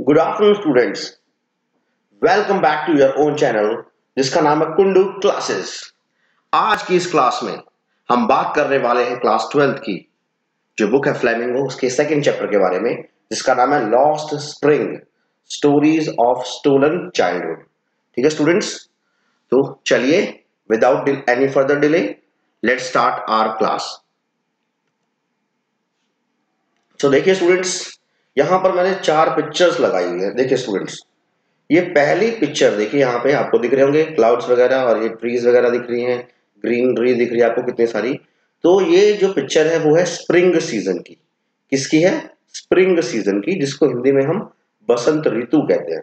Good afternoon students welcome back to your own channel जिसका नाम है कुंडू क्लासेस आज की इस क्लास में हम बात करने वाले हैं क्लास ट्वेल्थ की, जो बुक है फ्लेमिंगो उसके सेकंड चैप्टर के बारे में, जिसका नाम है lost spring stories of stolen childhood ठीक है स्टूडेंट्स तो चलिए without any further delay let start our class तो देखिए स्टूडेंट्स यहाँ पर मैंने चार पिक्चर्स लगाई हुई है। देखिए स्टूडेंट्स ये पहली पिक्चर देखिए यहाँ पे आपको दिख रहे होंगे क्लाउड्स वगैरह और ये ट्रीज वगैरह दिख रही हैं ग्रीन ट्री दिख रही है आपको कितनी सारी। तो ये जो पिक्चर है वो है स्प्रिंग सीज़न की। किसकी है? स्प्रिंग सीज़न की, जिसको हिंदी में हम बसंत ऋतु कहते हैं।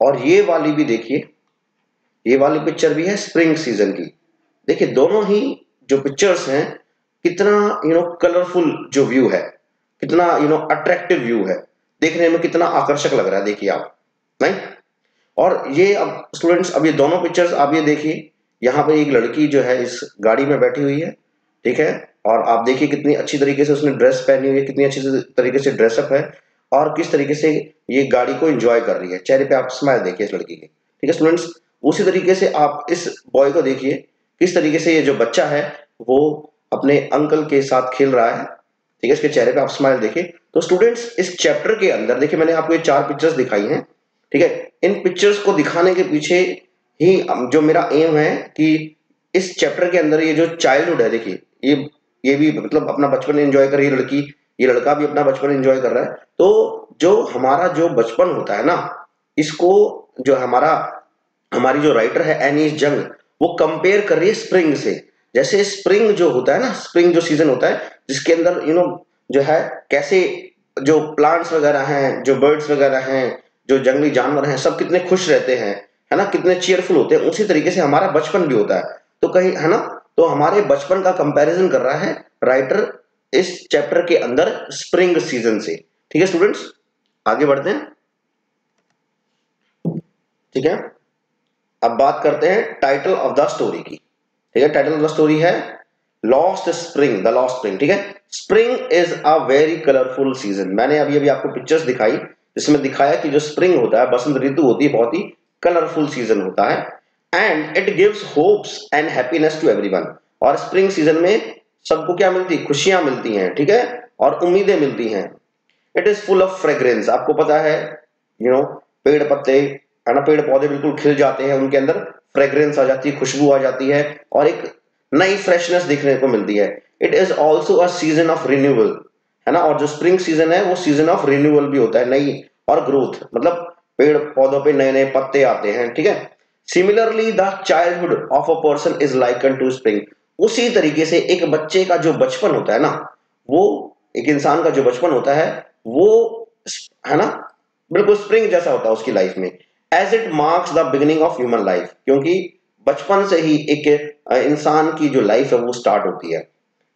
और ये वाली भी देखिए, ये वाली पिक्चर भी है स्प्रिंग सीज़न की। देखिए दोनों ही जो पिक्चर्स हैं, कितना यू नो कलरफुल जो व्यू है। कितना यू नो अट्रैक्टिव व्यू है। देखने में कितना आकर्षक लग रहा है, देखिए आप नहीं और ये अब स्टूडेंट्स अब ये दोनों पिक्चर्स आप ये देखिए, यहाँ पे एक लड़की जो है इस गाड़ी में बैठी हुई है, ठीक है? और आप देखिए कितनी अच्छी तरीके से उसने ड्रेस पहनी हुई है, कितनी अच्छी तरीके से ड्रेसअप है, और किस तरीके से ये गाड़ी को एंजॉय कर रही है। चेहरे पे आप स्माइल देखिए इस लड़की के, ठीक है स्टूडेंट्स उसी तरीके से आप इस बॉय को देखिए, किस तरीके से ये जो बच्चा है, वो अपने अंकल के साथ खेल रहा है ठीक है, इसके चेहरे पे आप स्माइल देखिए। तो स्टूडेंट्स इस चैप्टर के अंदर, देखिए, मैंने आपको ये चार पिक्चर्स दिखाई हैं, ठीक है? इन पिक्चर्स को दिखाने के पीछे ही जो मेरा एम है कि इस चैप्टर के अंदर ये जो चाइल्डहुड है, देखिए, ये ये भी मतलब अपना बचपन एंजॉय कर रही है लड़की, ये लड़का भी अपना बचपन एंजॉय कर रहा है। तो जो हमारा जो बचपन होता है ना, इसको जो हमारा, हमारी जो राइटर है एनीस जंग वो कंपेयर कर रही है स्प्रिंग से। जैसे स्प्रिंग जो होता है ना स्प्रिंग जो सीज़न होता है, जिसके अंदर यू नो जो है, कैसे जो प्लांट्स वगैरह हैं, जो बर्ड्स वगैरह हैं, जो जंगली जानवर हैं, सब कितने खुश रहते हैं, है ना, कितने चेयरफुल होते हैं, उसी तरीके से हमारा बचपन भी होता है। तो कहीं, है ना तो हमारे बचपन का कंपैरिजन कर रहा है राइटर इस चैप्टर के अंदर स्प्रिंग सीज़न से। ठीक है स्टूडेंट्स आगे बढ़ते हैं। ठीक है? अब बात करते हैं टाइटल ऑफ़ द स्टोरी की। है टाइटल ऑफ़ द स्टोरी है lost spring the lost spring ठीक है? Spring is a very colourful season मैंने अभी अभी आपको पिक्चर्स दिखाई जिसमें दिखाया कि जो स्प्रिंग होता है बसंत ऋतु होती है बहुत ही कलरफुल सीज़न होता है and it gives hopes and happiness to everyone और स्प्रिंग सीज़न में सबको क्या मिलती खुशियाँ मिलती हैं ठीक है? और उम्मीदें मिलती हैं। It is full of fragrance आपको पता है यू you नो know, पेड़ पत्ते है ना पेड़ पौधे बिल्कुल खिल जाते हैं उनके अंदर फ्रेग्रेंस आ जाती है, खुशबू आ जाती है और एक नई फ्रेशनेस देखने को मिलती है। It is also a season of renewal है ना? और जो स्प्रिंग सीज़न है, वो सीज़न ऑफ़ रिन्यूअल भी होता है, नई और ग्रोथ मतलब पेड़ पौधों पे नए नए पत्ते आते हैं, ठीक है? Similarly the childhood of a person is likened to spring उसी तरीके से एक बच्चे का जो बचपन होता है ना, वो एक इंसान का जो बचपन होता है, वो, है ना? बिल्कुल स्प्रिंग जैसा होता है उसकी लाइफ में। As it marks the beginning of human life क्योंकि बचपन से ही एक इंसान की जो लाइफ है वो स्टार्ट होती है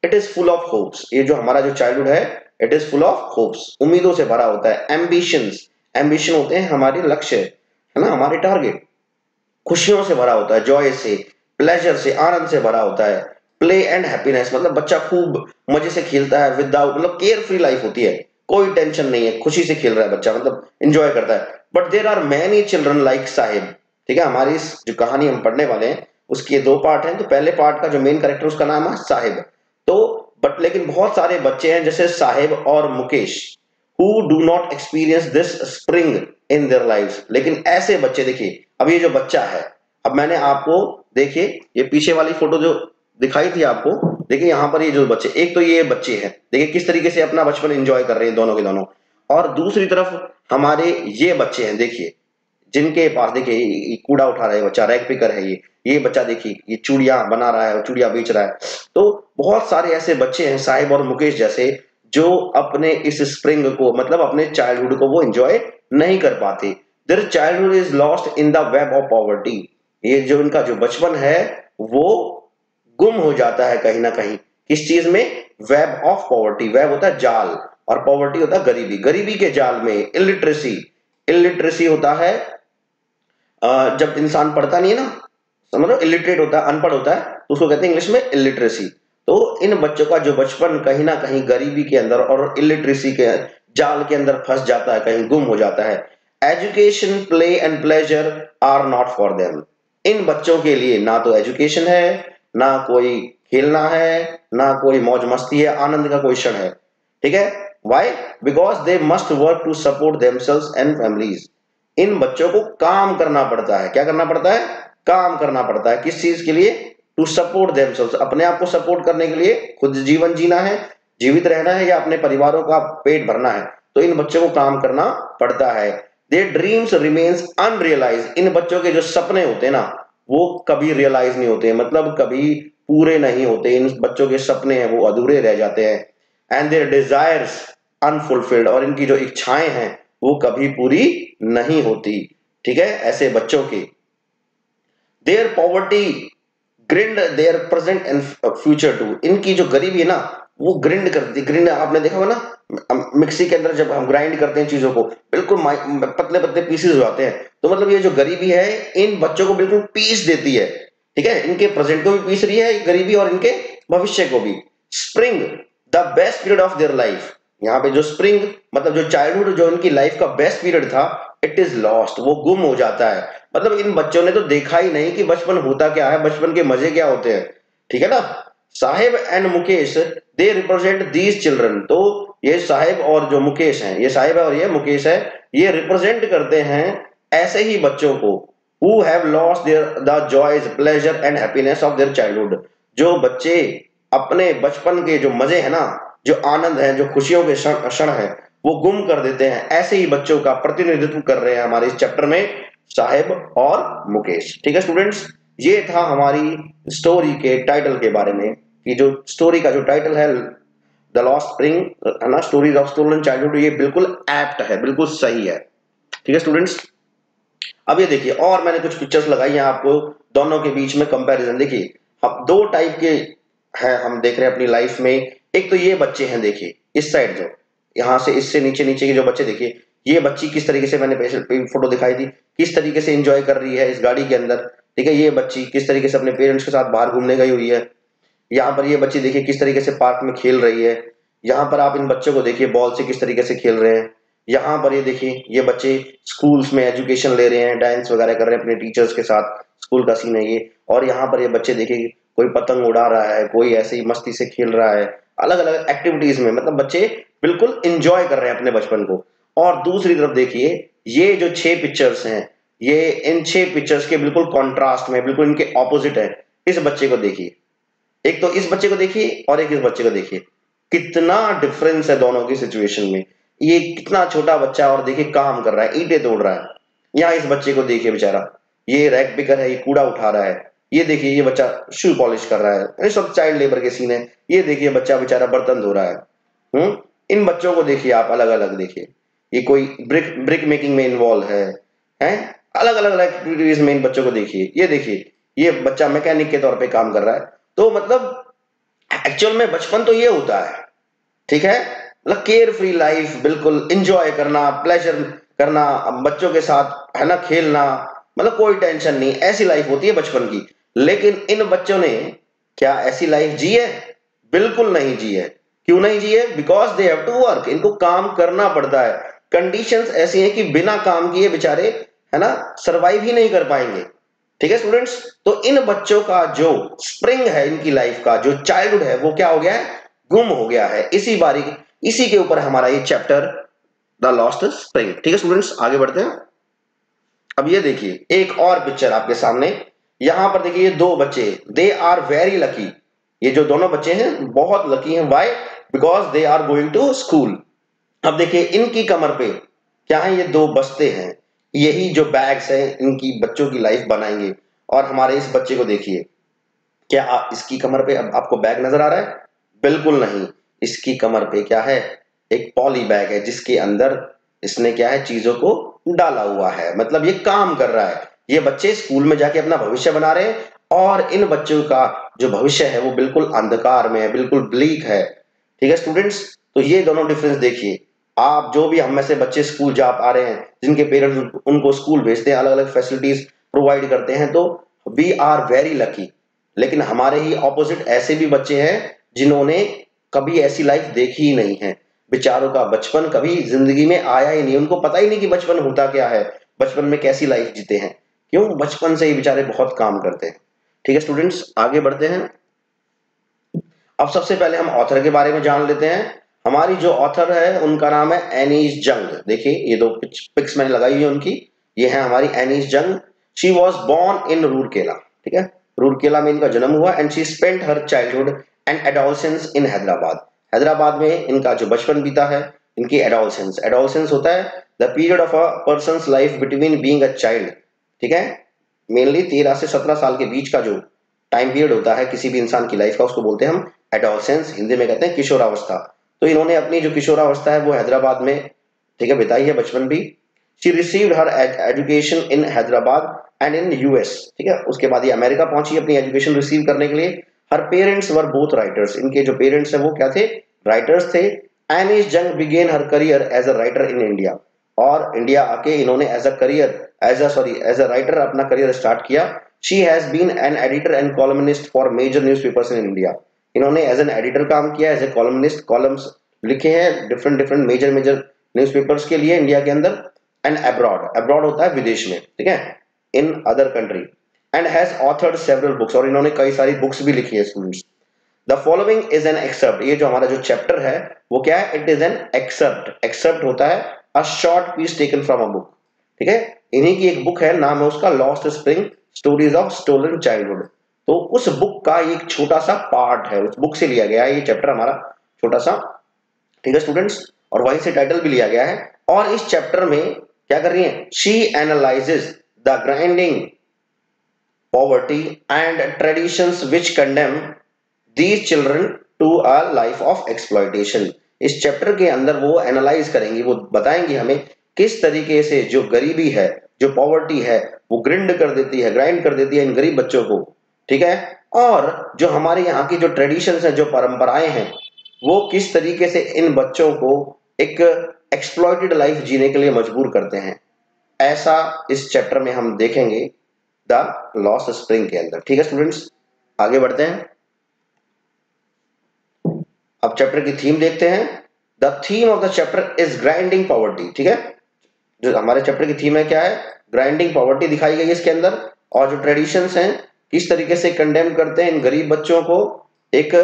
it is full of hopes ये जो हमारा जो चाइल्डहुड है it is full of hopes उम्मीदों से भरा होता है एम्बिशन एम्बिशन होते हैं हमारे लक्ष्य है ना हमारे टारगेट खुशियों से भरा होता है जॉय से प्लेजर से आनंद से भरा होता है प्ले एंड हैप्पीनेस मतलब बच्चा खूब मज़े से खेलता है विदाउट मतलब केयर फ्री लाइफ होती है कोई टेंशन नहीं है खुशी से खेल रहा है बच्चा मतलब इंजॉय करता है but there are many children like Sahib ठीक है, हमारी इस जो कहानी हम पढ़ने वाले हैं, उसके दो पार्ट हैं। तो पहले पार्ट का जो मेन कैरेक्टर उसका नाम है साहिब तो बट लेकिन बहुत सारे बच्चे हैं, जैसे साहिब और Mukesh who do not experience this spring in their life लेकिन ऐसे बच्चे देखिए, अब ये जो बच्चा है, अब मैंने आपको, देखिए, ये पीछे वाली फ़ोटो जो दिखाई थी आपको, देखिए यहाँ पर ये जो बच्चे, एक तो ये बच्चे हैं। देखिए किस तरीके से अपना बचपन एंजॉय कर रहे हैं दोनों के दोनों। और दूसरी तरफ़ हमारे ये बच्चे हैं, देखिए, जिनके पास, देखिए कूड़ा उठा रहा बच्चा रैग पिकर है ये। ये बच्चा, देखिए, ये चूड़िया बना रहा है और चूड़िया बेच रहा है। तो बहुत सारे ऐसे बच्चे हैं, साहिब और मुकेश जैसे, जो अपने इस स्प्रिंग को मतलब अपने चाइल्डहुड को वो एंजॉय नहीं कर पाते। Their childhood is lost in the web of poverty ये जो इनका जो बचपन है, वो गुम हो जाता है कहीं ना कहीं। किस चीज़ में? वेब ऑफ़ पॉवर्टी वेब होता है जाल। और पॉवर्टी होता है गरीबी। गरीबी के जाल में इलिटरेसी इलिटरेसी होता है जब इंसान पढ़ता नहीं है ना, समझ लो इलिटरेट होता है, अनपढ़ होता है तो उसको कहते हैं इंग्लिश में इलिटरेसी तो इन बच्चों का जो बचपन कहीं ना कहीं गरीबी के अंदर और इलिटरेसी के जाल के अंदर फंस जाता है, कहीं गुम हो जाता है। Education play and pleasure are not for them इन बच्चों के लिए ना तो एजुकेशन है, ना कोई खेलना है, ना कोई मौज मस्ती है, आनंद का कोई क्षण है। ठीक है? Why because they must work to support themselves and families इन बच्चों को काम करना पड़ता है। क्या करना पड़ता है? काम करना पड़ता है। किस चीज़ के लिए? टू सपोर्ट देमसेल्स अपने आप को सपोर्ट करने के लिए खुद जीवन जीना है, जीवित रहना है या अपने परिवारों का पेट भरना है। तो इन बच्चों को काम करना पड़ता है। दे ड्रीम्स रिमेन्स अनरियलाइज इन बच्चों के जो सपने होते हैं ना, वो कभी रियलाइज़ नहीं होते। मतलब कभी पूरे नहीं होते। इन बच्चों के सपने हैं, वो अधूरे रह जाते हैं। एंड देयर डिजायर्स अनफुलफिल्ड और इनकी जो इच्छाएँ हैं, वो कभी पूरी नहीं होती। ठीक है? ऐसे बच्चों की। Their poverty grind their present and future too इनकी जो गरीबी है ना, वो ग्रिंड करती ग्रिंड आपने देखा होगा ना? मिक्सी के अंदर जब हम ग्राइंड करते हैं चीज़ों को, बिल्कुल पतले पतले पीसेस हो जाते हैं। तो मतलब ये जो गरीबी है, इन बच्चों को बिल्कुल पीस देती है। ठीक है? इनके प्रेजेंट को भी पीस रही है, गरीबी और इनके भविष्य को भी। Spring the best period of their life. यहाँ पे जो स्प्रिंग मतलब जो चाइल्डहुड जो इनकी लाइफ का बेस्ट पीरियड था इट इज़ लॉस्ट वो गुम हो जाता है। मतलब इन बच्चों ने तो देखा ही नहीं कि बचपन होता क्या है, बचपन के मज़े क्या होते हैं। ठीक है ना? Saheb and Mukesh they represent these children तो ये साहेब और जो मुकेश हैं, ये साहेब है और ये मुकेश है, ये रिप्रेजेंट करते हैं ऐसे ही बच्चों को who have lost their, the joys, pleasure and happiness of their childhood जो बच्चे अपने बचपन के जो मज़े हैं ना, जो आनंद है, जो खुशियों के क्षण है, वो गुम कर देते हैं। ऐसे ही बच्चों का प्रतिनिधित्व कर रहे हैं हमारे इस चैप्टर में साहेब और मुकेश। ठीक है स्टूडेंट्स ये था हमारी स्टोरी के टाइटल के बारे में कि जो स्टोरी का जो टाइटल है द लॉस्ट स्प्रिंग है ना स्टोरीज ऑफ़ स्टोलन चाइल्डहुड ये बिल्कुल एप्ट है, बिल्कुल सही है। ठीक है स्टूडेंट्स अब ये देखिए, और मैंने कुछ पिक्चर्स लगाई हैं आपको, दोनों के बीच में कंपैरिजन देखिए अब दो टाइप के हैं, हम देख रहे हैं अपनी लाइफ में, एक तो ये बच्चे हैं, देखिए, इस साइड जो, यहाँ से इससे नीचे नीचे के जो बच्चे, देखिए, ये बच्ची किस तरीके से मैंने फ़ोटो दिखाई थी किस तरीके से एंजॉय कर रही है इस गाड़ी के अंदर, ठीक है, ये बच्ची किस तरीके से अपने पेरेंट्स के साथ बाहर घूमने गई हुई है, यहाँ पर ये बच्ची, देखिए, किस तरीके से पार्क में खेल रही है, यहाँ पर आप इन बच्चों को देखिए बॉल से किस तरीके से खेल रहे हैं, यहाँ पर ये देखिए, ये बच्चे स्कूल्स में एजुकेशन ले रहे हैं डांस वगैरह कर रहे हैं अपने टीचर्स के साथ स्कूल का सीन है ये, और यहाँ पर ये बच्चे, देखिए कोई पतंग उड़ा रहा है, कोई ऐसे ही मस्ती से खेल रहा है अलग अलग एक्टिविटीज़ में मतलब बच्चे बिल्कुल इंजॉय कर रहे हैं अपने बचपन को। और दूसरी तरफ़ देखिए, ये जो छह पिक्चर्स हैं, ये इन छह पिक्चर्स के बिल्कुल कॉन्ट्रास्ट में, बिल्कुल इनके ऑपोजिट है। इस बच्चे को देखिए। एक तो इस बच्चे को देखिए और एक इस बच्चे को देखिए। कितना डिफरेंस है दोनों की सिचुएशन में। ये कितना छोटा बच्चा और देखिए काम कर रहा है, ईटे तोड़ रहा है। यहाँ इस बच्चे को देखिए बेचारा। ये रैक पिकर है, ये कूड़ा उठा रहा है। ये देखिए, ये बच्चा शू पॉलिश कर रहा है। ये सब चाइल्ड लेबर के सीन है। ये देखिए, बच्चा बेचारा बर्तन धो रहा है। हम्म? इन बच्चों को देखिए आप अलग अलग देखिए। ये कोई ब्रिक ब्रिक मेकिंग में इन्वॉल्व है, हैं? अलग अलग एक्टिविटीज़ में इन बच्चों को देखिए। ये देखिए, ये बच्चा मैकेनिक के तौर पे काम कर रहा है। तो मतलब एक्चुअल में बचपन तो ये होता है। ठीक है? मतलब केयर फ्री लाइफ बिल्कुल इंजॉय करना प्लेजर करना, बच्चों के साथ, है ना, खेलना। मतलब कोई टेंशन नहीं। ऐसी लाइफ होती है बचपन की। लेकिन इन बच्चों ने क्या ऐसी लाइफ जी है? बिल्कुल नहीं जी है। क्यों नहीं जी है? Because they have to work इनको काम करना पड़ता है। कंडीशंस ऐसी हैं कि बिना काम किए बेचारे, है ना सरवाइव ही नहीं कर पाएँगे। ठीक है स्टूडेंट्स तो इन बच्चों का जो स्प्रिंग है, इनकी लाइफ का, जो चाइल्डहुड है, वो क्या हो गया है? गुम हो गया है। इसी बारी, इसी के ऊपर हमारा ये चैप्टर द लॉस्ट स्प्रिंग ठीक है स्टूडेंट्स आगे बढ़ते हैं। अब ये देखिए, एक और पिक्चर आपके सामने। यहाँ पर देखिए ये दो बच्चे दे आर वेरी लकी ये जो दोनों बच्चे हैं बहुत लकी हैं. Why because they are going to school अब देखिए इनकी कमर पे क्या है ये दो बस्ते हैं. यही जो बैग्स हैं इनकी बच्चों की लाइफ बनाएँगे. और हमारे इस बच्चे को देखिए क्या आ, इसकी कमर पे अब आपको बैग नज़र आ रहा है? बिल्कुल नहीं. इसकी कमर पे क्या है? एक पॉली बैग है जिसके अंदर इसने क्या है चीज़ों को डाला हुआ है. मतलब ये काम कर रहा है. ये बच्चे स्कूल में जाके अपना भविष्य बना रहे हैं और इन बच्चों का जो भविष्य है वो बिल्कुल अंधकार में है, बिल्कुल ब्लीक है। ठीक है स्टूडेंट्स तो ये दोनों डिफरेंस देखिए। आप जो भी हम में से बच्चे स्कूल जा पा रहे हैं, जिनके पेरेंट्स उनको स्कूल भेजते हैं अलग अलग फैसिलिटीज़ प्रोवाइड करते हैं तो वी आर वेरी लकी लेकिन हमारे ही ऑपोजिट ऐसे भी बच्चे हैं, जिन्होंने कभी ऐसी लाइफ देखी ही नहीं है। बेचारों का बचपन कभी ज़िंदगी में आया ही नहीं, उनको पता ही नहीं कि बचपन होता क्या है, बचपन में कैसी लाइफ जीते हैं। क्यों? बचपन से ही बेचारे बहुत काम करते हैं। ठीक है स्टूडेंट्स आगे बढ़ते हैं। अब सबसे पहले हम ऑथर के बारे में जान लेते हैं। हमारी जो ऑथर है, उनका नाम है एनीस जंग देखिए, ये दो पिक्स मैंने लगाई हुई है उनकी। ये है हमारी Anees Jung she was born in Rourkela ठीक है? रूरकेला में इनका जन्म हुआ and she spent her childhood and adolescence in Hyderabad Hyderabad में इनका जो बचपन बीता है, इनकी एडोलसेंस एडोलसेंस होता है the period of a person life between being a child ठीक है? मेनली तेरह से सत्रह साल के बीच का जो टाइम पीरियड होता है किसी भी इंसान की लाइफ का, उसको बोलते हैं हम एडोलसेंस हिंदी में कहते हैं किशोरावस्था। तो इन्होंने अपनी जो किशोरावस्था है, वो हैदराबाद में, ठीक है, बिताई है बचपन भी। She received her education in Hyderabad and in US ठीक है? उसके बाद ये अमेरिका पहुँची अपनी एजुकेशन रिसीव करने के लिए। Her parents were both writers इनके जो पेरेंट्स हैं, वो क्या थे? राइटर्स थे। एंड इस Jung began her career as a writer in India और इंडिया आके इन्होंने as a career as a sorry as a writer अपना करियर स्टार्ट किया। She has been an editor and columnist for major newspapers in India इन्होंने as an editor काम किया as a columnist columns लिखे हैं different different major major newspapers के लिए India के अंदर एंड अब्रॉड अब्रॉड होता है विदेश में, ठीक है? In other country and has authored several books और इन्होंने कई सारी बुक्स भी लिखी है students the following is an excerpt ये जो हमारा जो चैप्टर है, वो क्या है? It is an excerpt excerpt होता है short piece taken from a book ठीक है? इन्हीं की एक बुक है, नाम है उसका lost spring stories of stolen childhood तो उस बुक का एक छोटा सा पार्ट है। उस बुक से लिया गया है ये चैप्टर हमारा। छोटा सा ठीक है स्टूडेंट्स और वहीं से टाइटल भी लिया गया है। और इस चैप्टर में क्या कर रही है? She analyses the grinding poverty and traditions which condemn these children to a life of exploitation इस चैप्टर के अंदर वो एनालाइज करेंगी, वो बताएँगी हमें किस तरीके से जो गरीबी है, जो पॉवर्टी है, वो ग्रिंड कर देती है ग्राइंड कर देती है इन गरीब बच्चों को, ठीक है? और जो हमारे यहाँ की जो ट्रेडिशन है, जो परंपराएँ हैं, वो किस तरीके से इन बच्चों को एक एक्सप्लॉयटेड लाइफ जीने के लिए मजबूर करते हैं? ऐसा इस चैप्टर में हम देखेंगे द लॉस स्प्रिंग के अंदर, ठीक है स्टूडेंट्स आगे बढ़ते हैं। अब चैप्टर की थीम देखते हैं। The theme of the chapter is grinding poverty ठीक है? जो हमारे चैप्टर की थीम है, क्या है? ग्राइंडिंग पॉवर्टी दिखाई गई है इसके अंदर। और जो ट्रेडिशन हैं, किस तरीके से कंडेम करते हैं इन गरीब बच्चों को एक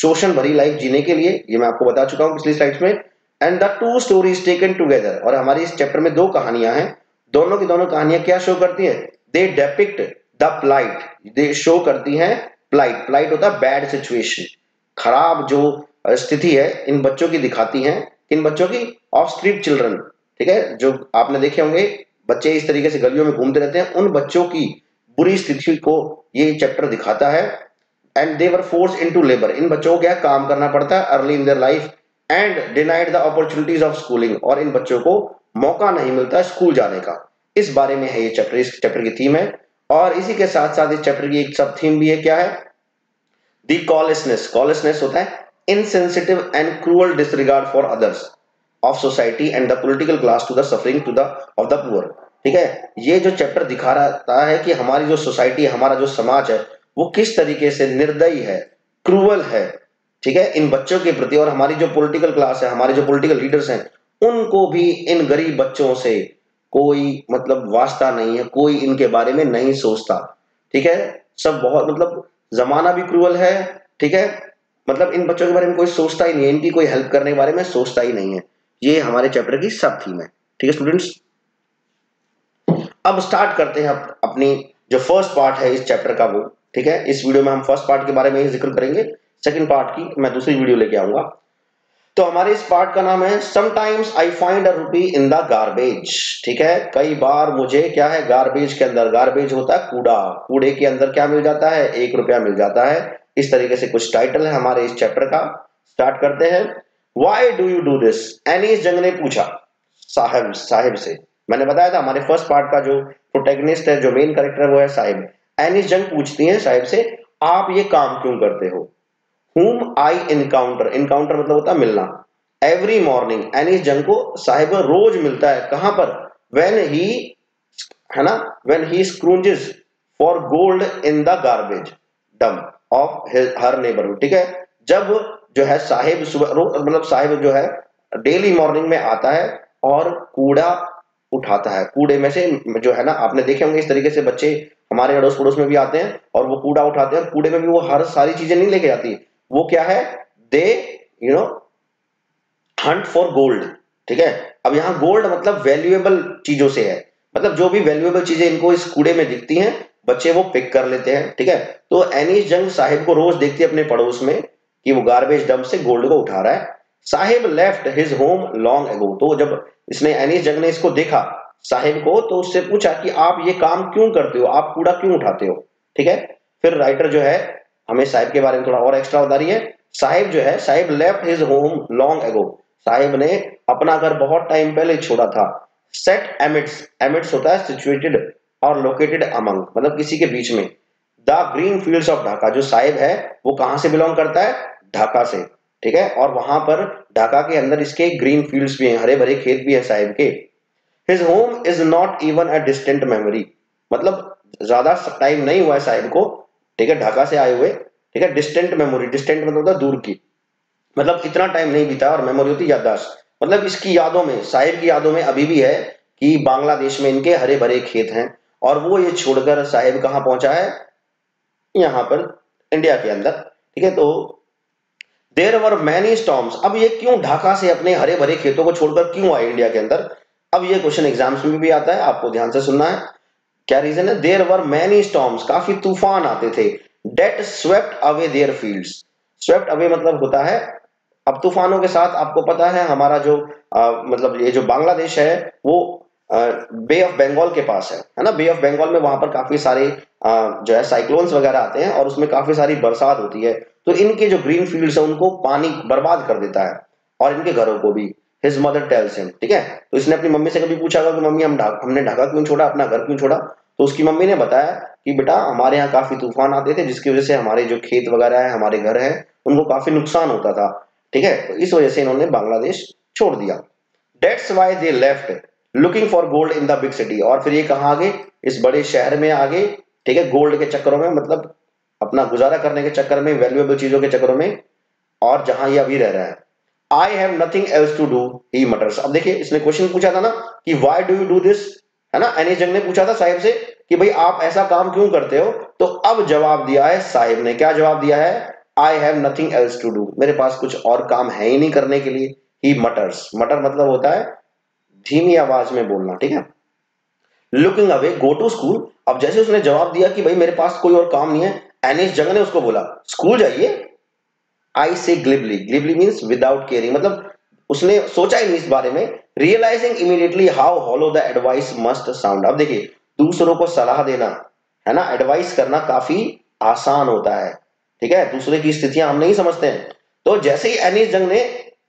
शोषण भरी लाइफ जीने के लिए, ये मैं आपको बता चुका हूँ पिछली स्लाइड्स में। And the two stories taken together और हमारी इस चैप्टर में दो कहानियाँ हैं। दोनों की दोनों कहानियाँ क्या शो करती है? They depict the plight they show करती हैं प्लाइट प्लाइट होता है बैड सिचुएशन खराब जो स्थिति है, इन बच्चों की दिखाती है इन बच्चों की ऑफ़ स्ट्रीट चिल्ड्रन ठीक है, जो आपने देखे होंगे, बच्चे इस तरीके से गलियों में घूमते रहते हैं, उन बच्चों की बुरी स्थिति को ये चैप्टर दिखाता है and they're forced into labour इन बच्चों को क्या काम करना पड़ता है early in their life and denied the opportunities of schooling और इन बच्चों को मौका नहीं मिलता स्कूल जाने का। इस बारे में है ये चैप्टर इस चैप्टर की थीम है, और इसी के साथ साथ इस चैप्टर की एक सब थीम भी है, क्या है? दी कॉलेसनेस कॉलेसनेस होता है insensitive and cruel disregard for others of society and the political class to the suffering to the of the poor ठीक है? ये जो चैप्टर दिखा रहा है कि हमारी जो सोसाइटी हमारा जो समाज है, वो किस तरीके से निर्दयी है क्रूवल है, ठीक है? इन बच्चों के प्रति और हमारी जो पॉलिटिकल क्लास है, हमारे जो पॉलिटिकल लीडर्स हैं, उनको भी इन गरीब बच्चों से कोई मतलब वास्ता नहीं है, कोई इनके बारे में नहीं सोचता। ठीक है? सब बहुत मतलब जमाना भी क्रूअल है, ठीक है? मतलब इन बच्चों के बारे में कोई सोचता ही नहीं है, इनकी कोई हेल्प करने के बारे में सोचता ही नहीं है। ये हमारे चैप्टर की सब थीम है। ठीक है स्टूडेंट्स अब स्टार्ट करते हैं अपनी जो फ़र्स्ट पार्ट है इस चैप्टर का वो। ठीक है, इस वीडियो में हम फ़र्स्ट पार्ट के बारे में ही ज़िक्र करेंगे। सेकंड पार्ट की मैं दूसरी वीडियो लेके आऊँगा। तो हमारे इस पार्ट का नाम है समटाइम्स आई फाइंड अ रूपी इन द गार्बेज ठीक है, कई बार मुझे क्या है गार्बेज के अंदर गार्बेज होता है, कूड़ा। कूड़े के अंदर क्या मिल जाता है, एक रुपया मिल जाता है। इस तरीके से कुछ टाइटल है हमारे इस चैप्टर का। स्टार्ट करते हैं। Why do you do this Anees Jung ने पूछा, साहब, साहिब से। मैंने बताया था, हमारे फ़र्स्ट पार्ट का जो प्रोटेगनिस्ट है, जो मेन कैरेक्टर वो है साहिब। एनीस जंग पूछती है साहिब से, आप ये काम क्यों करते हो? हुम आई इनकाउंटर इनकाउंटर मतलब होता है मिलना। एवरी मॉर्निंग एनीस जंग को साहिब रोज मिलता है। कहाँ पर? वेन ही है ना? When he scrounges for gold in the garbage dump of her neighbourhood ठीक है? जब जो है साहिब मतलब साहिब जो है डेली मॉर्निंग में आता है और कूड़ा उठाता है। कूड़े में से जो है ना, आपने देखे होंगे इस तरीके से बच्चे हमारे अड़ोस पड़ोस में भी आते हैं और वो कूड़ा उठाते हैं कूड़े में भी वो हर सारी चीज़ें नहीं लेके जाती। वो क्या है? They you know hunt for gold ठीक है? अब यहाँ गोल्ड मतलब वैल्यूएबल चीज़ों से है। मतलब जो भी वैल्यूएबल चीज़ें इनको इस कूड़े में दिखती हैं बच्चे वो पिक कर लेते हैं, ठीक है? तो एनीस जंग साहिब को रोज देखती है अपने पड़ोस में कि वो गार्बेज डंप से गोल्ड को उठा रहा है। Sahib left his home long ago तो जब इसने एनीस जंग ने इसको देखा साहिब को तो उससे पूछा कि आप ये काम क्यों करते हो? आप कूड़ा क्यों उठाते हो? ठीक है? फिर राइटर जो है, हमें साहिब के बारे में थोड़ा और एक्स्ट्रा बता रही है। साहिब जो है, Sahib left his home long ago Sahib ने अपना घर बहुत टाइम पहले छोड़ा था। सेट एमिट्स एमिट्स होता है सिचुएटेड और लोकेटेड अमंग मतलब किसी के बीच में। The green fields of Dhaka जो साहिब है, वो कहाँ से बिलोंग करता है? ढाका से, ठीक है? और वहाँ पर ढाका के अंदर इसके ग्रीन फील्ड्स भी हैं हरे भरे खेत भी है साहिब के। His home is not even a distant memory मतलब ज़्यादा टाइम नहीं हुआ है साहिब को, ठीक है? ढाका से आए हुए, ठीक है? डिस्टेंट मेमोरी डिस्टेंट मतलब दूर की। मतलब इतना टाइम नहीं बीता और मेमोरी होती याददाश्त। मतलब इसकी यादों में, साहिब की यादों में अभी भी है कि बांग्लादेश में इनके हरे भरे खेत हैं। और वो ये छोड़कर साहिब कहाँ पहुँचा है? यहाँ पर इंडिया के अंदर। ठीक है तो देर वर मैनी स्टॉम्स अब ये क्यों ढाका से अपने हरे भरे खेतों को छोड़कर क्यों आए इंडिया के अंदर? अब ये क्वेश्चन एग्ज़ाम्स में भी आता है आपको ध्यान से सुनना है। क्या रीजन है? देर वर मैनी स्टॉम्स काफ़ी तूफ़ान आते थे। That swept away their fields swept away मतलब होता है अब तूफानों के साथ आपको पता है हमारा जो आ, मतलब ये जो बांग्लादेश है वो बे ऑफ़ बंगाल के पास है है ना? बे ऑफ़ बंगाल में वहाँ पर काफ़ी सारे जो है साइक्लोन्स वगैरह आते हैं और उसमें काफ़ी सारी बरसात होती है। तो इनके जो ग्रीन फील्ड्स है, उनको पानी बर्बाद कर देता है और इनके घरों को भी। हिज मदर टेल्स हिम ठीक है? तो इसने अपनी मम्मी से कभी पूछा कि, मम्मी, हम हमने ढाका क्यों छोड़ा? अपना घर क्यों छोड़ा? तो उसकी मम्मी ने बताया कि, बेटा, हमारे यहाँ काफ़ी तूफ़ान आते थे, जिसकी वजह से हमारे जो खेत वगैरह है, हमारे घर है, उनको काफ़ी नुकसान होता था। ठीक है? तो इस वजह से इन्होंने बांग्लादेश छोड़ दिया। That's why they left looking for gold in the big city और फिर ये कहा आगे? इस बड़े शहर में आगे, ठीक है? गोल्ड के चक्करों में मतलब अपना गुजारा करने के चक्कर में वैल्यूएबल चीज़ों के चक्करों में, और जहाँ ये अभी रह रहा है। I have nothing else to do he mutters अब देखिए, इसने क्वेश्चन पूछा था ना कि why do you do this है ना? एनी जंग ने पूछा था साहिब से कि भाई, आप ऐसा काम क्यों करते हो? तो अब जवाब दिया है साहिब ने। क्या जवाब दिया है? I have nothing else to do मेरे पास कुछ और काम है ही नहीं करने के लिए ही मटर्स मटर मतलब होता है धीमी आवाज़ में बोलना, ठीक है? Looking away go to school अब जैसे उसने जवाब दिया कि भाई मेरे पास कोई और काम नहीं है एनिस जंग ने उसको बोला स्कूल जाइए. I say glibly glibly means without caring मतलब उसने सोचा ही नहीं इस बारे में realising immediately how hollow the advice must sound अब देखिए, दूसरों को सलाह देना, है ना? एडवाइस करना काफ़ी आसान होता है, ठीक है? दूसरे की स्थितियाँ हम नहीं समझते हैं। तो जैसे ही एनिस जंग ने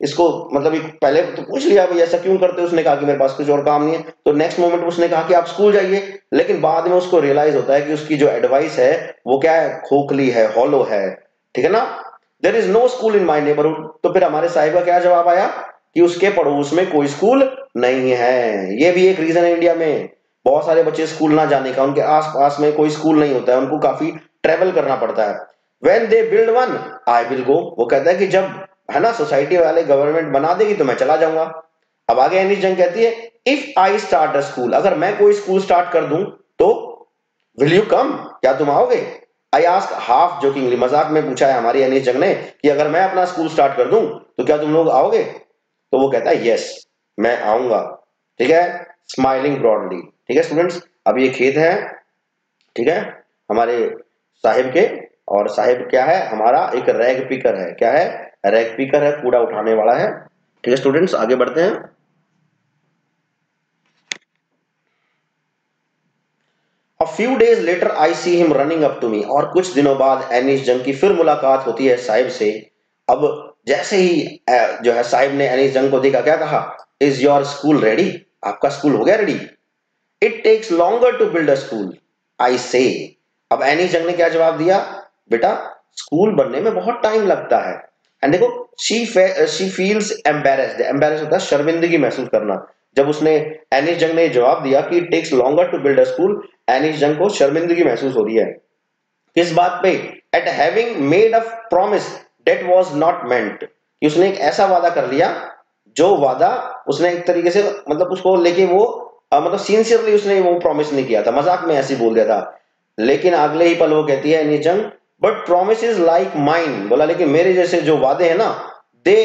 इसको मतलब पहले तो पूछ लिया, भाई ऐसा क्यों करते उसने कहा कि मेरे पास कुछ और काम नहीं है। तो नेक्स्ट मोमेंट उसने कहा कि आप स्कूल जाइए, लेकिन बाद में उसको रियलाइज़ होता है कि उसकी जो एडवाइस है, वो क्या है? खोखली है हॉलो है। ठीक है ना? There is no school in my neighbourhood तो फिर हमारे साहिब का क्या जवाब आया? कि उसके पड़ोस में कोई स्कूल नहीं है। ये भी एक रीजन है इंडिया में। बहुत सारे बच्चे स्कूल ना जाने का, उनके आसपास में कोई स्कूल नहीं होता है। उनको काफ़ी ट्रेवल करना पड़ता है। When they build one I will go वो कहता है कि जब है ना सोसाइटी वाले गवर्नमेंट बना देगी तो मैं चला जाऊँगा। अब आगे एनी जंग कहती है if I start a school अगर मैं कोई स्कूल स्टार्ट कर दूँ तो विल यू कम क्या तुम आओगे? आई आस्क हाफ़ जोकिंगली मज़ाक में पूछा है हमारी अनिस जंग ने कि अगर मैं अपना स्कूल स्टार्ट कर दूँ तो क्या तुम लोग आओगे? तो वो कहता है यस मैं आऊँगा। ठीक है? स्माइलिंग ब्रॉडली ठीक है स्टूडेंट्स अब ये खेत है। ठीक है? हमारे साहिब के, और साहिब क्या है? हमारा एक रैग पिकर है। क्या है? रैग पिकर है, कूड़ा उठाने वाला है। ठीक है स्टूडेंट्स आगे बढ़ते हैं। A few days later I see him running up to me और कुछ दिनों बाद एनिस जंग की फिर मुलाकात होती है साहिब से। अब जैसे ही जो है साहिब ने एनिस जंग को देखा, क्या कहा? इज़ योर स्कूल रेडी आपका स्कूल हो गया ready it takes longer to build a school I say अब एनिस जंग ने क्या जवाब दिया? बेटा स्कूल बनने में बहुत टाइम लगता है। एंड देखो she she feels embarrassed embarrass होता है शर्मिंदगी महसूस करना। जब उसने एनिस जंग ने जवाब दिया कि it takes longer to build a school Anees Jung को शर्मिंदगी महसूस हो रही है। किस बात पे? At having made a promise that was not meant कि उसने एक ऐसा वादा कर लिया जो वादा उसने एक तरीके से मतलब उसको लेके वो आ, मतलब सिंसियरली उसने वो प्रॉमिस नहीं किया था। मज़ाक में ऐसे बोल दिया था। लेकिन अगले ही पल वो कहती है एनी जंग बट प्रोमिस लाइक माइंड बोला, लेकिन मेरे जैसे जो वादे हैं ना दे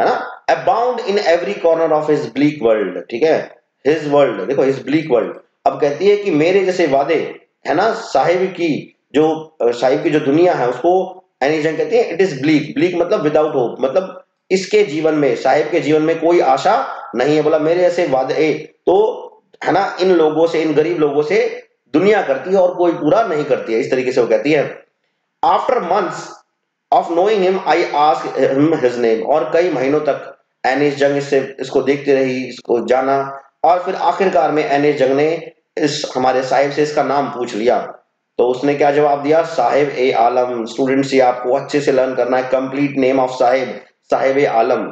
है ना abound in every corner of his bleak world ठीक है? हिज वर्ल्ड देखो हिज ब्लीक वर्ल्ड अब कहती है कि मेरे जैसे वादे, है ना, साहिब की जो, साहिब की जो दुनिया है, उसको एनीजन कहती है इट इज़ ब्लीक ब्लीक मतलब विदाउट होप मतलब इसके जीवन में, साहिब के जीवन में कोई आशा नहीं है। बोला, मेरे ऐसे वादे तो है ना, इन लोगों से, इन गरीब लोगों से दुनिया करती है और कोई पूरा नहीं करती है। इस तरीके से वो कहती है। After months of knowing him I ask him his name और कई महीनों तक एनिस जंग इससे, इसको देखती रही, इसको जाना और फिर आखिरकार में एनिस जंग ने इस हमारे साहिब से इसका नाम पूछ लिया। तो उसने क्या जवाब दिया? साहिब ए आलम स्टूडेंट्स ये आपको अच्छे से लर्न करना है। Complete name of Saheb Saheb e Alam.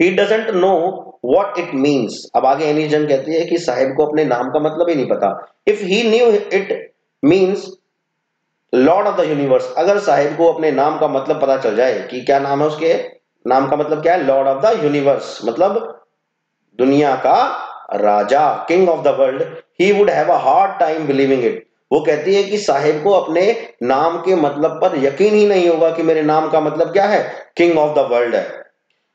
He doesn't know what it means अब आगे एनी जंग कहती है कि साहिब को अपने नाम का मतलब ही नहीं पता। If he knew it means lord of the universe अगर साहिब को अपने नाम का मतलब पता चल जाए कि क्या नाम है उसके, नाम का मतलब क्या है? लॉर्ड ऑफ़ द यूनिवर्स मतलब दुनिया का राजा king of the world he would have a hard time believing it वो कहती है कि साहिब को अपने नाम के मतलब पर यकीन ही नहीं होगा कि मेरे नाम का मतलब क्या है? किंग ऑफ़ द वर्ल्ड है।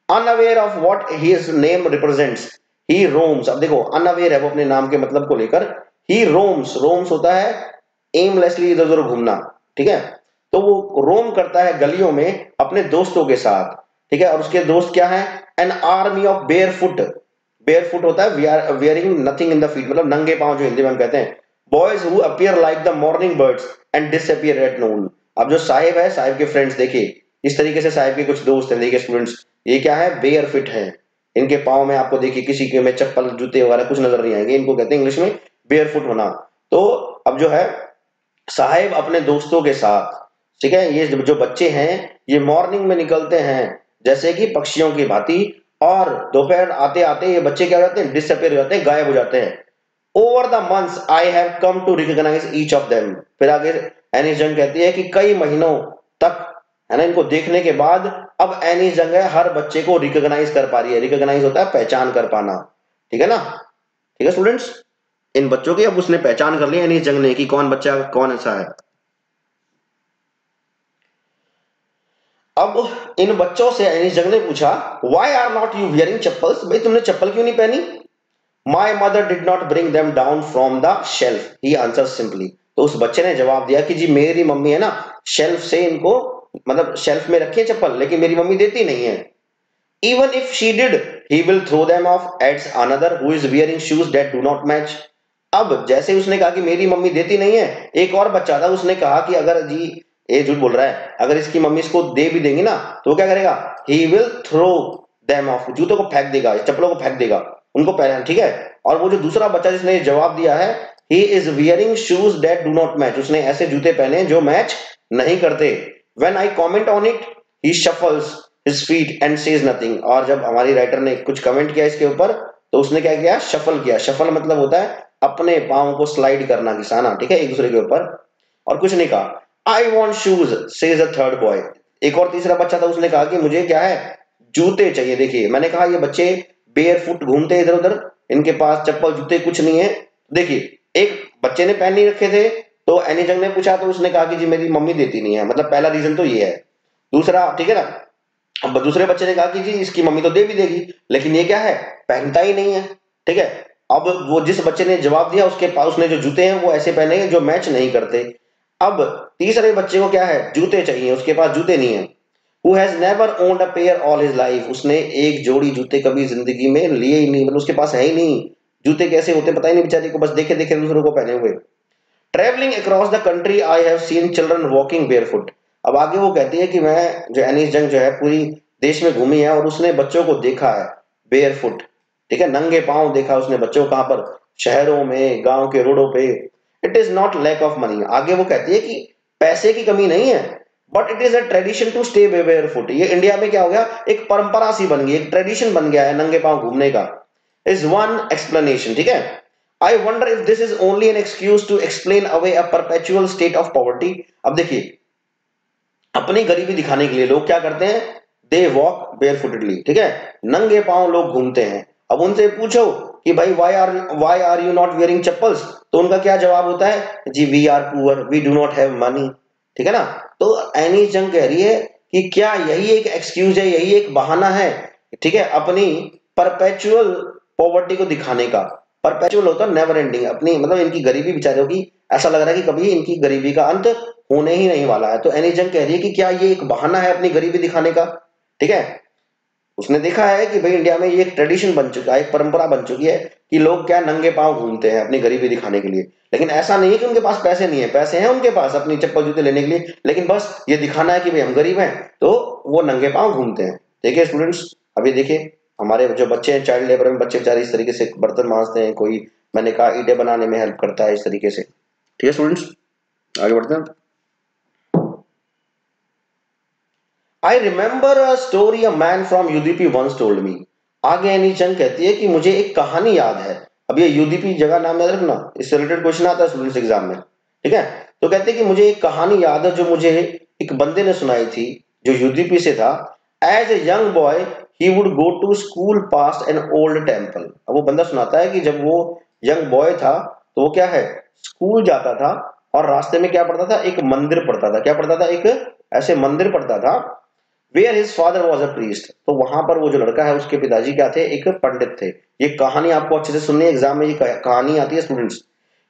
Unaware of what his name represents he roams अब देखो अनअवेयर है वो अपने नाम के मतलब को लेकर। ही रोम्स रोम्स होता है एमलेसली इधर उधर घूमना, ठीक है? तो वो रोम करता है गलियों में अपने दोस्तों के साथ, ठीक है? और उसके दोस्त क्या है? An army of bare foot bare foot होता है we are wearing nothing in the feet मतलब नंगे पाँव जो हिंदी में हम कहते हैं। Boys who appear like the morning birds and disappear at noon अब जो साहिब है, साहिब के फ्रेंड्स देखिए, इस तरीके से साहिब के कुछ दोस्त हैं, देखिए स्टूडेंट्स ये क्या है? बेयर फिट है। इनके पाँव में आपको देखिए, किसी के में चप्पल, जूते वगैरह कुछ नज़र नहीं आएँगे। इनको कहते हैं इंग्लिश में बेयर फुट होना। तो अब जो है साहिब अपने दोस्तों के साथ, ठीक है? ये जो बच्चे हैं, ये मॉर्निंग में निकलते हैं, जैसे कि पक्षियों की भांति, और दोपहर आते आते ये बच्चे क्या हो जाते हैं? डिसअपेयर हो जाते हैं, गायब हो जाते हैं। Over the months I have come to recognise each of them फिर आगे एनी जंग कहती है कि कई महीनों तक, है ना, इनको देखने के बाद, अब एनी जंग है, हर बच्चे को रिकॉग्नाइज कर पा रही है। रिकॉग्नाइज होता है, पहचान कर पाना। ठीक है ना? ठीक है स्टूडेंट्स इन बच्चों की? अब उसने पहचान कर ली एनी जंग ने कि, कौन बच्चा, कौन ऐसा है? अब इन बच्चों से एनी जंग ने पूछा why are not you wearing chappals? भाई, तुमने चप्पल क्यों नहीं पहनी? My mother did not bring them down from the shelf he answered simply तो उस बच्चे ने जवाब दिया कि, जी, मेरी मम्मी है ना शेल्फ से इनको मतलब शेल्फ में रखी है चप्पल, लेकिन मेरी मम्मी देती नहीं है। Even if she did he will throw them off adds another who is wearing shoes that do not match अब जैसे उसने कहा कि मेरी मम्मी देती नहीं है, एक और बच्चा था, उसने कहा कि अगर जी, ये झूठ बोल रहा है, अगर इसकी मम्मी इसको दे भी देंगी ना तो क्या करेगा? He will throw them off जूतों को फेंक देगा चप्पलों को फेंक देगा, उनको पहना, ठीक है? और वो जो दूसरा बच्चा जिसने जवाब दिया है he is wearing shoes that do not match उसने ऐसे जूते पहने जो मैच नहीं करते। When I comment on it he shuffles his feet and says nothing और जब हमारी राइटर ने कुछ कमेंट किया इसके ऊपर तो उसने क्या किया? शफल किया। शफल मतलब होता है अपने पाओ को स्लाइड करना घिसाना, ठीक है, एक दूसरे के ऊपर। और कुछ नहीं कहा। I want shoes a third boy एक और तीसरा बच्चा था, उसने कहा कि मुझे क्या है? जूते चाहिए। देखिए, मैंने कहा, ये बच्चे बेयर फुट घूमते इधर उधर, इनके पास चप्पल, जूते कुछ नहीं है। देखिए, एक बच्चे ने पहन नहीं रखे थे तो एनी जंग ने पूछा तो उसने कहा कि जी, मेरी मम्मी देती नहीं है। मतलब पहला रीजन तो ये है। दूसरा, ठीक है ना? अब दूसरे बच्चे ने कहा कि जी, इसकी मम्मी तो दे भी देगी, लेकिन ये क्या है? पहनता ही नहीं है, ठीक है? अब वो जिस बच्चे ने जवाब दिया, उसके पास उसने जो जूते हैं वो ऐसे पहने हैं जो मैच नहीं करते। अब तीसरे बच्चे को क्या है? जूते चाहिए, उसके पास जूते नहीं है। Who has never owned a pair all his life उसने एक जोड़ी जूते कभी ज़िंदगी में लिए ही नहीं मतलब उसके पास है ही नहीं। जूते कैसे होते पता ही नहीं बेचारे को, बस देखे देखे दूसरों को पहने हुए। Travelling across the country I have seen children walking barefoot अब आगे वो कहती है कि मैं जो एनिस जंग जो है, पूरी देश में घूमी है और उसने बच्चों को देखा है बेयरफुट ठीक है, नंगे पाँव देखा उसने बच्चों कहाँ पर? शहरों में, गाँव के रोडों पे। It is not lack of money आगे वो कहती है कि पैसे की कमी नहीं है but it is a tradition to stay barefoot ये इंडिया में क्या हो गया? एक परंपरा सी बन गई, एक ट्रेडिशन बन गया है नंगे पाँव घूमने का। इज़ वन एक्सप्लेनेशन ठीक है? I wonder if this is only an excuse to explain away a perpetual state of poverty अब देखिए, अपनी गरीबी दिखाने के लिए लोग क्या करते हैं? दे वॉक बेयर फुटेडली ठीक है? नंगे पाँव लोग घूमते हैं। अब उनसे पूछो कि भाई why are why are you not wearing chappals तो उनका क्या जवाब होता है? जी we are poor we do not have money ठीक है ना? तो एनी जंग कह रही है कि क्या यही एक एक्सक्यूज है, यही एक बहाना है, ठीक है, अपनी परपेचुअल पॉवर्टी को दिखाने का। परपेचुअल होता है नेवर एंडिंग अपनी मतलब इनकी गरीबी बेचारे की, ऐसा लग रहा है कि कभी इनकी गरीबी का अंत होने ही नहीं वाला है। तो एनी जंग कह रही है कि क्या ये एक बहाना है अपनी गरीबी दिखाने का? ठीक है? उसने देखा है कि भाई इंडिया में ये एक ट्रेडिशन बन चुका है, एक परंपरा बन चुकी है कि लोग क्या नंगे पाँव घूमते हैं अपनी गरीबी दिखाने के लिए। लेकिन ऐसा नहीं है कि उनके पास पैसे नहीं है, पैसे हैं उनके पास अपनी चप्पल जूते लेने के लिए, लेकिन बस ये दिखाना है कि भाई हम गरीब हैं तो वो नंगे पाँव घूमते हैं। देखिए स्टूडेंट्स अभी देखिए, हमारे जो बच्चे हैं चाइल्ड लेबर में बच्चे बेचारे इस तरीके से बर्तन मांजते हैं, कोई, मैंने कहा, ईटे बनाने में हेल्प करता है इस तरीके से। ठीक है स्टूडेंट्स आगे बढ़ते हैं। I remember a story a man from Udipi once told me आगे एनी चंद कहती है कि मुझे एक कहानी याद है। अब ये यूडीपी जगह नाम याद रखना। इससे रिलेटेड क्वेश्चन आता है स्टूडेंट्स एग्ज़ाम में। ठीक है? तो कहते हैं कि मुझे एक कहानी याद है जो मुझे एक बंदे ने सुनाई थी, जो यूडीपी से था। As a young boy he would go to school past an old temple अब वो बंदा सुनाता है कि जब वो यंग बॉय था तो वो क्या है? स्कूल जाता था और रास्ते में क्या पढ़ता था? एक मंदिर पढ़ता था। क्या पढ़ता था? एक ऐसे मंदिर पढ़ता था where his father was a priest तो वहाँ पर वो जो लड़का है, उसके पिताजी क्या थे? एक पंडित थे। ये कहानी आपको अच्छे से सुननी एग्ज़ाम में ये कहानी आती है students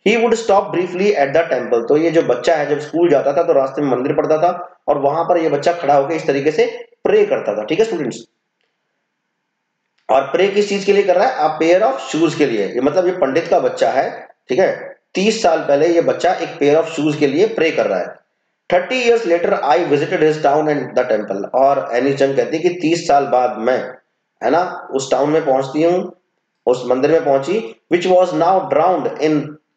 he would stop briefly at the temple तो ये जो बच्चा है, जब स्कूल जाता था तो रास्ते में मंदिर पढ़ता था, और वहाँ पर ये बच्चा खड़ा होकर इस तरीके से प्रे करता था। ठीक है स्टूडेंट्स और प्रे किस चीज़ के लिए कर रहा है? अ पेयर ऑफ़ शूज़ के लिए। ये मतलब ये पंडित का बच्चा है, ठीक है? तीस साल पहले ये बच्चा एक पेयर ऑफ़ शूज़ के लिए प्रे कर रहा है। Thirty years later I visited his town and the temple और एनी चंद कहती है कि तीस साल बाद मैं, है ना, उस टाउन में पहुँचती हूँ, उस मंदिर में पहुँची which was now drowned in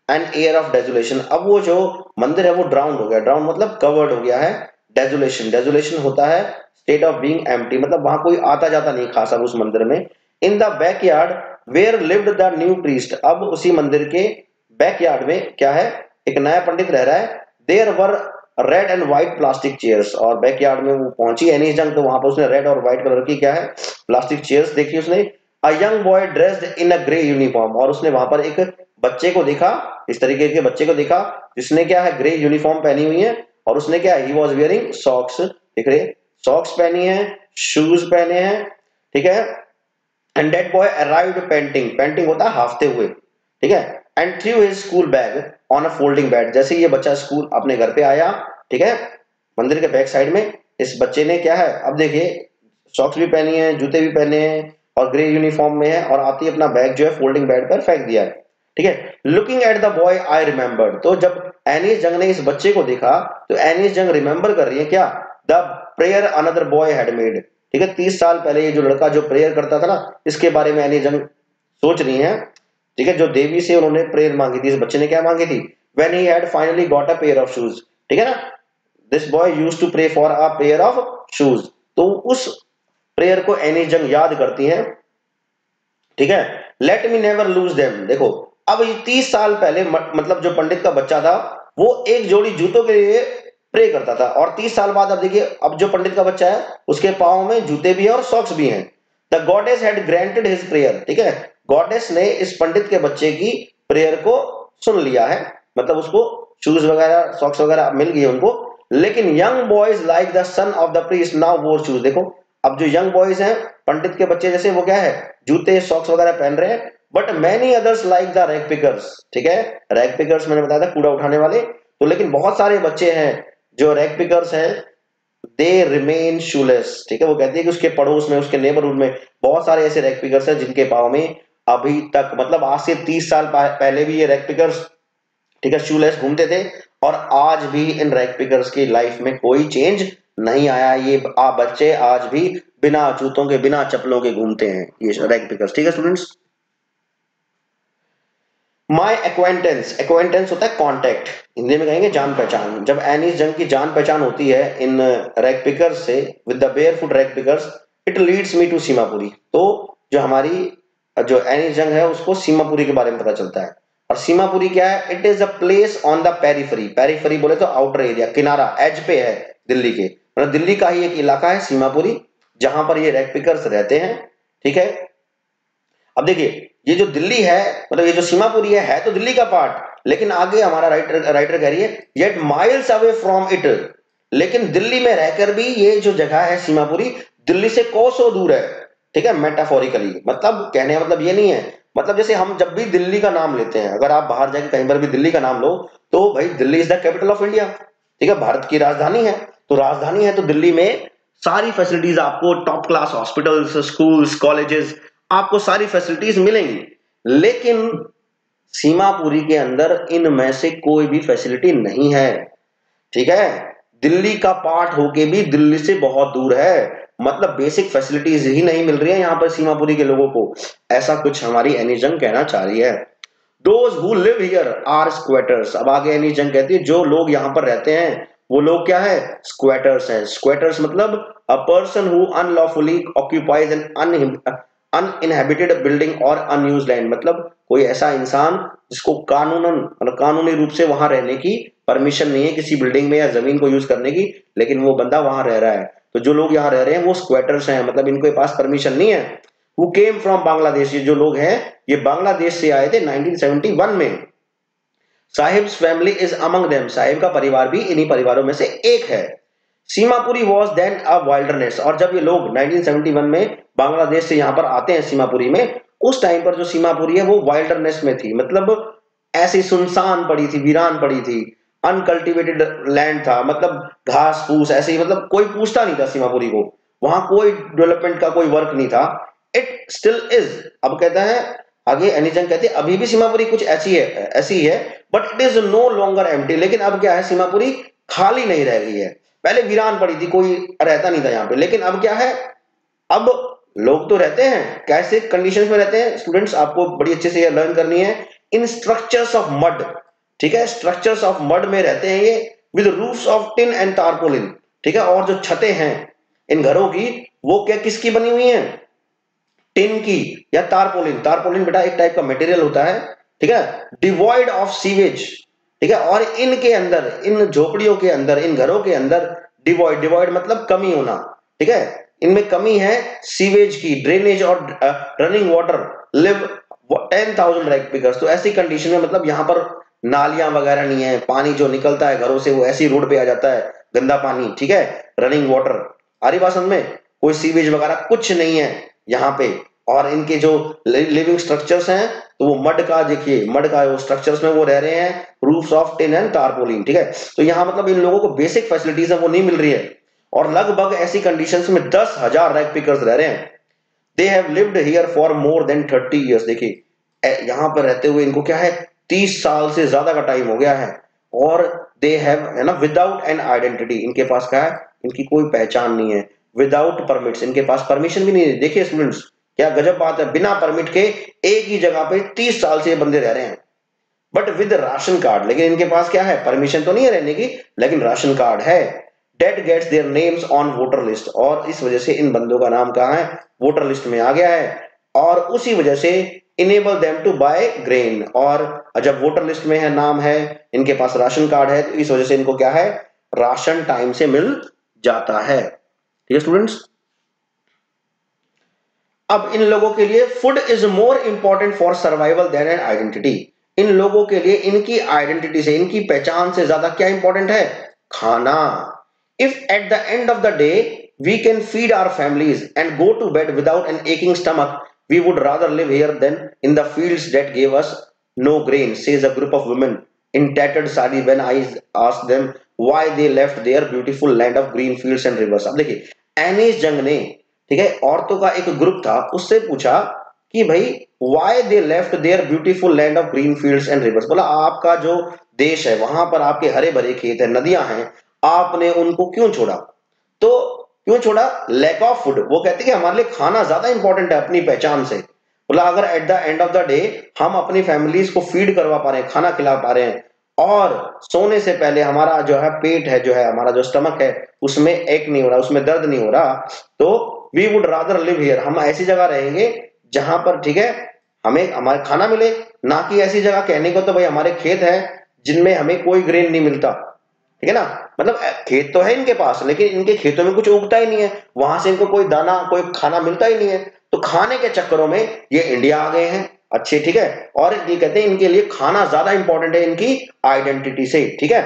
an air of desolation अब वो जो मंदिर है, वो ड्राउंड हो गया। ड्राउंड मतलब कवर्ड हो गया है। डेजुलेशन डेजुलेशन होता है स्टेट ऑफ़ बीइंग एम्प्टी मतलब वहाँ कोई आता जाता नहीं खास अब उस मंदिर में। In the backyard where lived the new priest अब उसी मंदिर के बैक यार्ड में क्या है? एक नया पंडित रह रहा है। There were red and white plastic chairs और बैक यार्ड में वो पहुँची एनी जंग तो वहाँ पर उसने रेड और व्हाइट कलर की क्या है? प्लास्टिक चेयर्स देखी उसने। A young boy dressed in a grey uniform और उसने वहाँ पर एक बच्चे को देखा, इस तरीके के बच्चे को देखा, जिसने क्या है ग्रे यूनिफॉर्म पहनी हुई है। और उसने क्या ही वॉज़ वियरिंग सॉक्स दिख रहे सॉक्स पहनी है शूज़ पहने हैं, ठीक है? And that boy arrived panting panting होता है, हाफते हुए, ठीक है? And threw his school bag on a folding bed जैसे ये बच्चा स्कूल अपने घर पे आया, ठीक है? मंदिर के बैक साइड में इस बच्चे ने क्या है? अब देखिए सॉक्स भी पहनी है, जूते भी पहने हैं और ग्रे यूनिफॉर्म में है और आती अपना बैग जो है फोल्डिंग बेड पर फेंक दिया है, ठीक है? Looking at the boy I remember तो जब एनिस जंग ने इस बच्चे को देखा तो एनिस जंग रिमेंबर कर रही है क्या? The prayer another boy had made ठीक है? तीस साल पहले ये जो लड़का जो प्रेयर करता था ना, इसके बारे में एनी जंग सोच रही है। ठीक है, जो देवी से उन्होंने प्रेयर मांगी थी, इस बच्चे ने क्या मांगी थी? When he had finally got a pair of shoes ठीक है ना? This boy used to pray for a pair of shoes तो उस प्रेयर को एनी जंग याद करती है, ठीक है? Let me never lose them देखो, अब ये तीस साल पहले मतलब जो पंडित का बच्चा था, वो एक जोड़ी जूतों के लिए प्रे करता था। और तीस साल बाद अब देखिए, अब जो पंडित का बच्चा है, उसके पाओ में जूते भी है और सॉक्स भी हैं। The goddess had granted his prayer ठीक है? गॉडेस ने इस पंडित के बच्चे की प्रेयर को सुन लिया है। मतलब उसको शूज़ वगैरह सॉक्स वगैरह मिल गई उनको। लेकिन young boys like the son of the priest now wore shoes देखो, अब जो यंग बॉयज़ हैं, पंडित के बच्चे जैसे वो क्या है? जूते सॉक्स वगैरह पहन रहे हैं। But many others like the rag pickers ठीक है? रैक पिकर्स मैंने बताया था, कूड़ा उठाने वाले। तो लेकिन बहुत सारे बच्चे हैं जो रैक पिकर्स हैं दे रिमेन शूलेस ठीक है? वो कहती है कि उसके पड़ोस में, उसके नेबरहुड में बहुत सारे ऐसे रैक पिकर्स हैं जिनके पाव में अभी तक मतलब आज से तीस साल पहले भी ये रैक पिकर्स ठीक है शूलेस घूमते थे, और आज भी इन रैक पिकर्स की लाइफ में कोई चेंज नहीं आया। ये आ, बच्चे आज भी बिना जूतों के, बिना चप्पलों के घूमते हैं, ये रैक पिकर्स ठीक है स्टूडेंट्स माई एक्वेंटेंस एक्वेंटेंस होता है कॉन्टेक्ट हिंदी में कहेंगे जान पहचान। जब एनी जंग की जान पहचान होती है, इन रैक पिकर्स से with the bare foot rag pickers it leads me to Seemapuri तो जो हमारी जो एनी जंग है, उसको सीमापुरी के बारे में पता चलता है। और सीमापुरी क्या है? It is a place on the periphery periphery बोले तो आउटर एरिया किनारा एज पे है दिल्ली के। मतलब दिल्ली का ही एक इलाका है सीमापुरी, जहाँ पर ये रैक पिकर्स रहते हैं, ठीक है? अब देखिए, ये जो दिल्ली है मतलब ये जो सीमापुरी है है तो दिल्ली का पार्ट लेकिन आगे हमारा राइटर राइटर कह रही है yet miles away from it लेकिन दिल्ली में रहकर भी ये जो जगह है सीमापुरी, दिल्ली से कोसों दूर है। ठीक है? मेटाफोरिकली मतलब कहने का मतलब ये नहीं है। मतलब जैसे हम जब भी दिल्ली का नाम लेते हैं, अगर आप बाहर जाके कहीं पर भी दिल्ली का नाम लो तो भाई Delhi is the capital of India ठीक है? भारत की राजधानी है। तो राजधानी है तो दिल्ली में सारी फैसिलिटीज़ आपको top class hospitals schools colleges आपको सारी फैसिलिटीज़ मिलेंगी। लेकिन सीमापुरी के अंदर इनमें से कोई भी फैसिलिटी नहीं है। ठीक है? दिल्ली का पार्ट होके भी दिल्ली से बहुत दूर है। मतलब बेसिक फैसिलिटीज़ ही नहीं मिल रही है यहाँ पर सीमापुरी के लोगों को। ऐसा कुछ हमारी एनी जंग कहना चाह रही है। Those who live here are squatters अब आगे एनी जंग कहती है, जो लोग यहाँ पर रहते हैं, वो लोग क्या है? स्क्वेटर्स हैं। स्क्वेटर्स मतलब a person who unlawfully occupies an uninhabited building और अनयूज लैंड मतलब कोई ऐसा इंसान जिसको कानूनन मतलब कानूनी रूप से वहाँ रहने की परमिशन नहीं है किसी बिल्डिंग में या ज़मीन को यूज़ करने की, लेकिन वो बंदा वहाँ रह रहा है। तो जो लोग यहाँ रह रहे हैं, वो स्क्वेटर्स हैं। मतलब इनके पास परमिशन नहीं है। वो केम फ्रॉम बांग्लादेश ये जो लोग हैं, ये बांग्लादेश से आए थे 1971 में। Saheb's family is among them Saheb का परिवार भी इन्हीं परिवारों में से एक है। Seemapuri was then a wilderness और जब ये लोग 1971 में बांग्लादेश से यहाँ पर आते हैं सीमापुरी में, उस टाइम पर जो सीमापुरी है, वो वाइल्डरनेस में थी। मतलब ऐसी सुनसान पड़ी थी, वीरान पड़ी थी। अनकल्टिवेटेड लैंड था मतलब घास फूस ऐसे ही मतलब कोई पूछता नहीं था सीमापुरी को। वहाँ कोई डेवलपमेंट का कोई वर्क नहीं था। इट स्टिल इज़ अब कहता है, आगे एनिजन कहते अभी भी सीमापुरी कुछ ऐसी है ऐसी है but it is no longer empty लेकिन अब क्या है, सीमापुरी खाली नहीं रह गई है। पहले वीरान पड़ी थी, कोई रहता नहीं था यहाँ पे। लेकिन अब क्या है, अब लोग तो रहते हैं। कैसे कंडीशन में रहते हैं? स्टूडेंट्स आपको बड़ी अच्छे से यह लर्न करनी है। इन स्ट्रक्चर्स ऑफ़ मड ठीक है? स्ट्रक्चर्स ऑफ़ मड में रहते हैं ये with roofs of tin and tarpaulin ठीक है? और जो छतें हैं, इन घरों की, वो क्या किसकी बनी हुई है? टिन की या तारपोलिन तारपोलिन बेटा एक टाइप का मटेरियल होता है, ठीक है? डिवॉइड ऑफ़ सीवेज ठीक है? और इनके अंदर, इन झोपड़ियों के अंदर, इन घरों के अंदर डिवॉइड डिवॉइड मतलब कमी होना, ठीक है? इनमें कमी है सीवेज की ड्रेनेज और running water live ten thousand rag pickers तो ऐसी कंडीशन में मतलब यहाँ पर नालियाँ वगैरह नहीं है, पानी जो निकलता है घरों से वो ऐसी रोड पे आ जाता है, गंदा पानी, ठीक है? रनिंग वाटर आ रही बात में कोई सीवेज वगैरह कुछ नहीं है यहाँ पे। और इनके जो लिविंग स्ट्रक्चर्स हैं तो वो मड का, देखिए, मड का वो स्ट्रक्चर्स में वो रह रहे हैं roofs of tin and tarpaulin ठीक है? तो यहाँ मतलब इन लोगों को बेसिक फैसिलिटीज़ है, वो नहीं मिल रही है। और लगभग ऐसी कंडीशंस में दस हज़ार रैक पिकर्स रह रहे हैं। They have lived here for more than thirty years देखिए। यहाँ पर रहते हुए इनको क्या है? तीस साल से ज़्यादा का टाइम हो गया है। और दे हैव है ना विदाउट एन आइडेंटिटी इनके पास क्या है? इनकी कोई पहचान नहीं है। विदाउट परमिट्स इनके पास परमिशन भी नहीं है। देखिए स्टूडेंट्स क्या गजब बात है। बिना परमिट के एक ही जगह पे तीस साल से ये बंदे रह रहे हैं। बट विद राशन कार्ड, लेकिन इनके पास क्या है? परमिशन तो नहीं है रहने की, लेकिन राशन कार्ड है। That gets their names on voter list और इस वजह से इन बंदों का नाम कहा है? वोटर लिस्ट में आ गया है। और उसी वजह से enable them to buy grain और जब वोटर लिस्ट में है, नाम है, इनके पास राशन कार्ड है तो इस वजह से इनको क्या है? राशन टाइम से मिल जाता है। ठीक है स्टूडेंट्स अब इन लोगों के लिए food is more important for survival than an identity इन लोगों के लिए इनकी आइडेंटिटी से, इनकी पहचान से ज़्यादा क्या इंपॉर्टेंट है? खाना। If at the end of the day we can feed our families and go to bed without an aching stomach we would rather live here than in the fields that give us no grain says a group of women in tattered sari when I asked them why they left their beautiful land of green fields and rivers. अब देखिए एनिस जंग ने, ठीक है, औरतों का एक group था, उससे पूछा कि भाई why they left their beautiful land of green fields and rivers बोला, आपका जो देश है, वहाँ पर आपके हरे भरे खेत है, नदियाँ हैं, आपने उनको क्यों छोड़ा तो क्यों छोड़ा? लैक ऑफ़ फ़ूड वो कहते कि हमारे लिए खाना ज़्यादा इंपॉर्टेंट है अपनी पहचान से। बोला, अगर at the end of the day हम अपनी फैमिलीज़ को फ़ीड करवा पा रहे हैं, खाना खिला पा रहे हैं, और सोने से पहले हमारा जो है पेट है, जो है, हमारा जो स्टमक है, उसमें एक नहीं हो रहा, उसमें दर्द नहीं हो रहा तो we would rather live here हम ऐसी जगह रहेंगे जहाँ पर, ठीक है, हमें, हमारे खाना मिले। ना कि ऐसी जगह कहने को तो भाई हमारे खेत है जिनमें हमें कोई ग्रेन नहीं मिलता। ठीक है ना? मतलब खेत तो है इनके पास, लेकिन इनके खेतों में कुछ उगता ही नहीं है। वहाँ से इनको कोई दाना, कोई खाना मिलता ही नहीं है। तो खाने के चक्करों में ये इंडिया आ गए हैं। अच्छे, ठीक है? और ये कहते हैं इनके लिए खाना ज़्यादा इंपॉर्टेंट है इनकी आइडेंटिटी से, ठीक है?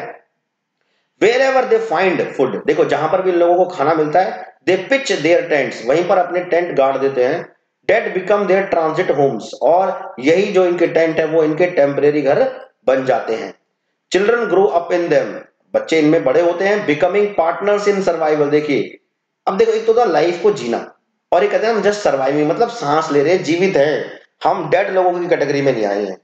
Wherever they find food देखो, जहाँ पर भी इन लोगों को खाना मिलता है दे पिच देयर टेंट्स वहीं पर अपने टेंट गाड़ देते हैं। That become their transit homes और यही जो इनके टेंट है, वो इनके टेम्परेरी घर बन जाते हैं। Children grow up in them बच्चे इनमें बड़े होते हैं बिकमिंग पार्टनर्स इन सर्वाइवल देखिए, अब देखो, एक तो था लाइफ को जीना, और ये कहते हैं हम जस्ट सर्वाइविंग मतलब सांस ले रहे हैं, जीवित है। हम डेड लोगों की कैटेगरी में नहीं आए हैं।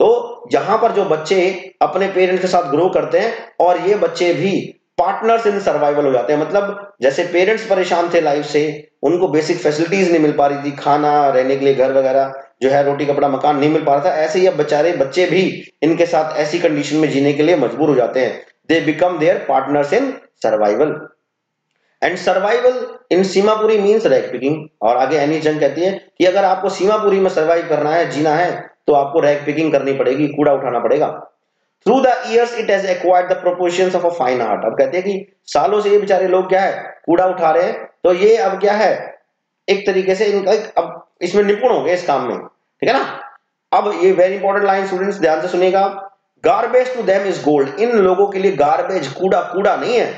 तो यहाँ पर जो बच्चे अपने पेरेंट्स के साथ ग्रो करते हैं, और ये बच्चे भी पार्टनर्स इन सर्वाइवल हो जाते हैं। मतलब जैसे पेरेंट्स परेशान थे लाइफ से, उनको बेसिक फैसिलिटीज़ नहीं मिल पा रही थी, खाना, रहने के लिए घर वगैरह, जो है रोटी, कपड़ा, मकान नहीं मिल पा रहा था। ऐसे ही अब बेचारे बच्चे भी इनके साथ ऐसी कंडीशन में जीने के लिए मजबूर हो जाते हैं। They become their partners in survival and survival in Seemapuri means rag picking और आगे एनी जंग कहती है कि अगर आपको सीमापुरी में सर्वाइव करना है, जीना है तो आपको रैक पिकिंग करनी पड़ेगी, कूड़ा उठाना पड़ेगा। Through the years it has acquired the proportions of a fine art अब कहते हैं कि सालों से ये बेचारे लोग क्या है, कूड़ा उठा रहे हैं तो ये अब क्या है, एक तरीके से इनका अब इसमें निपुण हो गए इस काम में। ठीक है ना? अब ये वेरी इंपॉर्टेंट लाइन स्टूडेंट्स ध्यान से सुनिएगा। Garbage to them is gold इन लोगों के लिए गार्बेज कूड़ा कूड़ा नहीं है।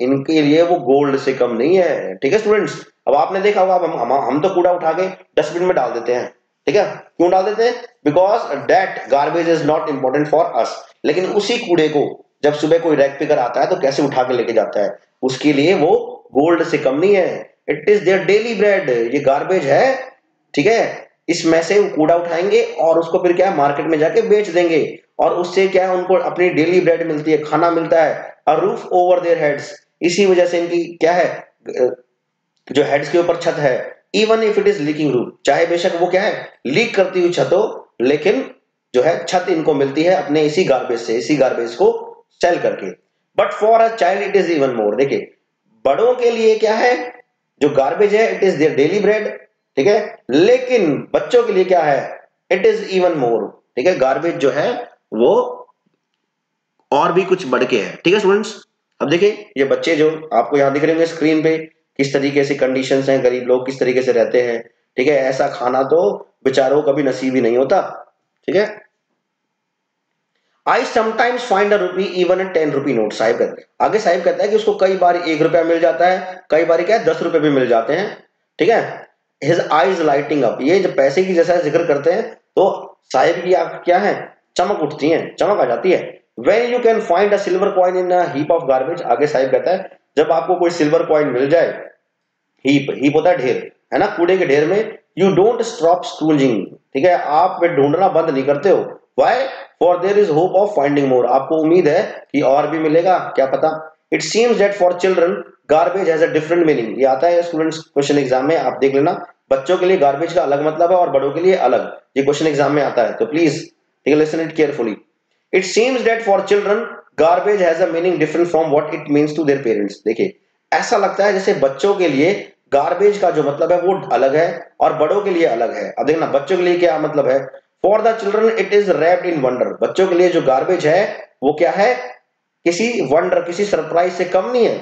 इनके लिए वो गोल्ड से कम नहीं है। ठीक है स्टूडेंट्स अब आपने देखा होगा हम हम, हम तो कूड़ा उठा के डस्टबिन में डाल देते हैं। ठीक है? क्यों डाल देते हैं? Because that garbage is not important for us लेकिन उसी कूड़े को जब सुबह कोई रैक पिकर आता है तो कैसे उठा के लेके जाता है? उसके लिए वो गोल्ड से कम नहीं है। It is their daily bread ये गार्बेज है। ठीक है? इसमें से वो कूड़ा उठाएँगे और उसको फिर क्या है? मार्केट में जाके बेच देंगे। और उससे क्या है, उनको अपनी डेली ब्रेड मिलती है, खाना मिलता है a roof over their heads इसी वजह से इनकी क्या है जो हेड्स के ऊपर छत है even if it is leaking roof चाहे बेशक वो क्या है लीक करती हुई छत हो, लेकिन जो है, छत इनको मिलती है अपने इसी गार्बेज से, इसी गार्बेज को सेल करके। But for a child it is even more देखिए, बड़ों के लिए क्या है, जो गार्बेज है it is their daily bread ठीक है? लेकिन बच्चों के लिए क्या है इट इज़ इवन मोर ठीक है गार्बेज जो है वो और भी कुछ बढ़ के है। ठीक है स्टूडेंट्स अब देखिए, ये बच्चे जो आपको यहाँ दिख रहे होंगे स्क्रीन पे, किस तरीके से कंडीशन हैं, गरीब लोग किस तरीके से रहते हैं। ठीक है, ऐसा खाना तो बेचारों कभी नसीब ही नहीं होता। ठीक है? I sometimes find a rupee even ten rupee note Saheb कहते हैं। आगे साहिब कहता है कि उसको कई बार एक रुपया मिल जाता है, कई बार क्या है, दस रुपए भी मिल जाते हैं। ठीक है? हिज आईज लाइटिंग अप ये जब पैसे की जैसा ज़िक्र करते हैं तो साहिब की आप क्या है? चमक उठती है, चमक आ जाती है। When you can find a silver coin in heap of garbage आगे साहिब कहता है, जब आपको कोई सिल्वर कॉइन मिल जाए हीप हीप होता है ढेर, है ना, कूड़े के ढेर में यू डोंट स्टॉप स्कूलिंग ठीक है, आप ढूंढना बंद नहीं करते हो। Why for there is hope of finding more आपको उम्मीद है कि और भी मिलेगा, क्या पता? It seems that for children garbage has a different meaning ये आता है स्टूडेंट्स क्वेश्चन एग्ज़ाम में, आप देख लेना। बच्चों के लिए गार्बेज का अलग मतलब है और बड़ों के लिए अलग। ये क्वेश्चन एग्ज़ाम में आता है तो please take listen it carefully it seems that for children garbage has meaning different from what it means to their parents देखिए, ऐसा लगता है जैसे बच्चों के लिए गार्बेज का जो मतलब है वो अलग है और बड़ों के लिए अलग है। अब देखना, बच्चों के लिए क्या मतलब है? For the children it is wrapped in wonder बच्चों के लिए जो गार्बेज है, वो क्या है? किसी वंडर किसी सरप्राइज़ से कम नहीं है।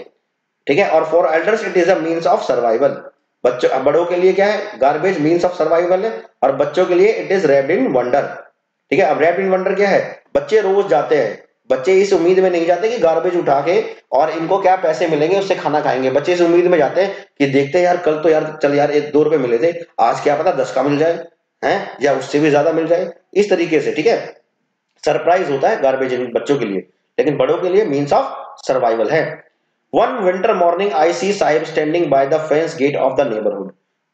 ठीक है? और for elders it is a means of survival बच्चों, बड़ों के लिए क्या है? गार्बेज मीन्स ऑफ़ सर्वाइवल है। और बच्चों के लिए it is wrapped in wonder ठीक है, अब रैप्ड इन वंडर क्या है? बच्चे रोज जाते हैं। बच्चे इस उम्मीद में नहीं जाते कि गार्बेज उठा के और इनको क्या पैसे मिलेंगे, उससे खाना खाएँगे। बच्चे इस उम्मीद में जाते हैं कि देखते हैं यार, कल तो यार, चल यार, एक दो रुपए मिले थे, आज क्या पता दस का मिल जाए, हैं? या उससे भी ज़्यादा मिल जाए। इस तरीके से, ठीक है? सरप्राइज़ होता है गार्बेज इन बच्चों के लिए। लेकिन बड़ों के लिए मीन्स ऑफ़ सर्वाइवल है। One winter morning I see Saheb standing by the fence gate of the neighbourhood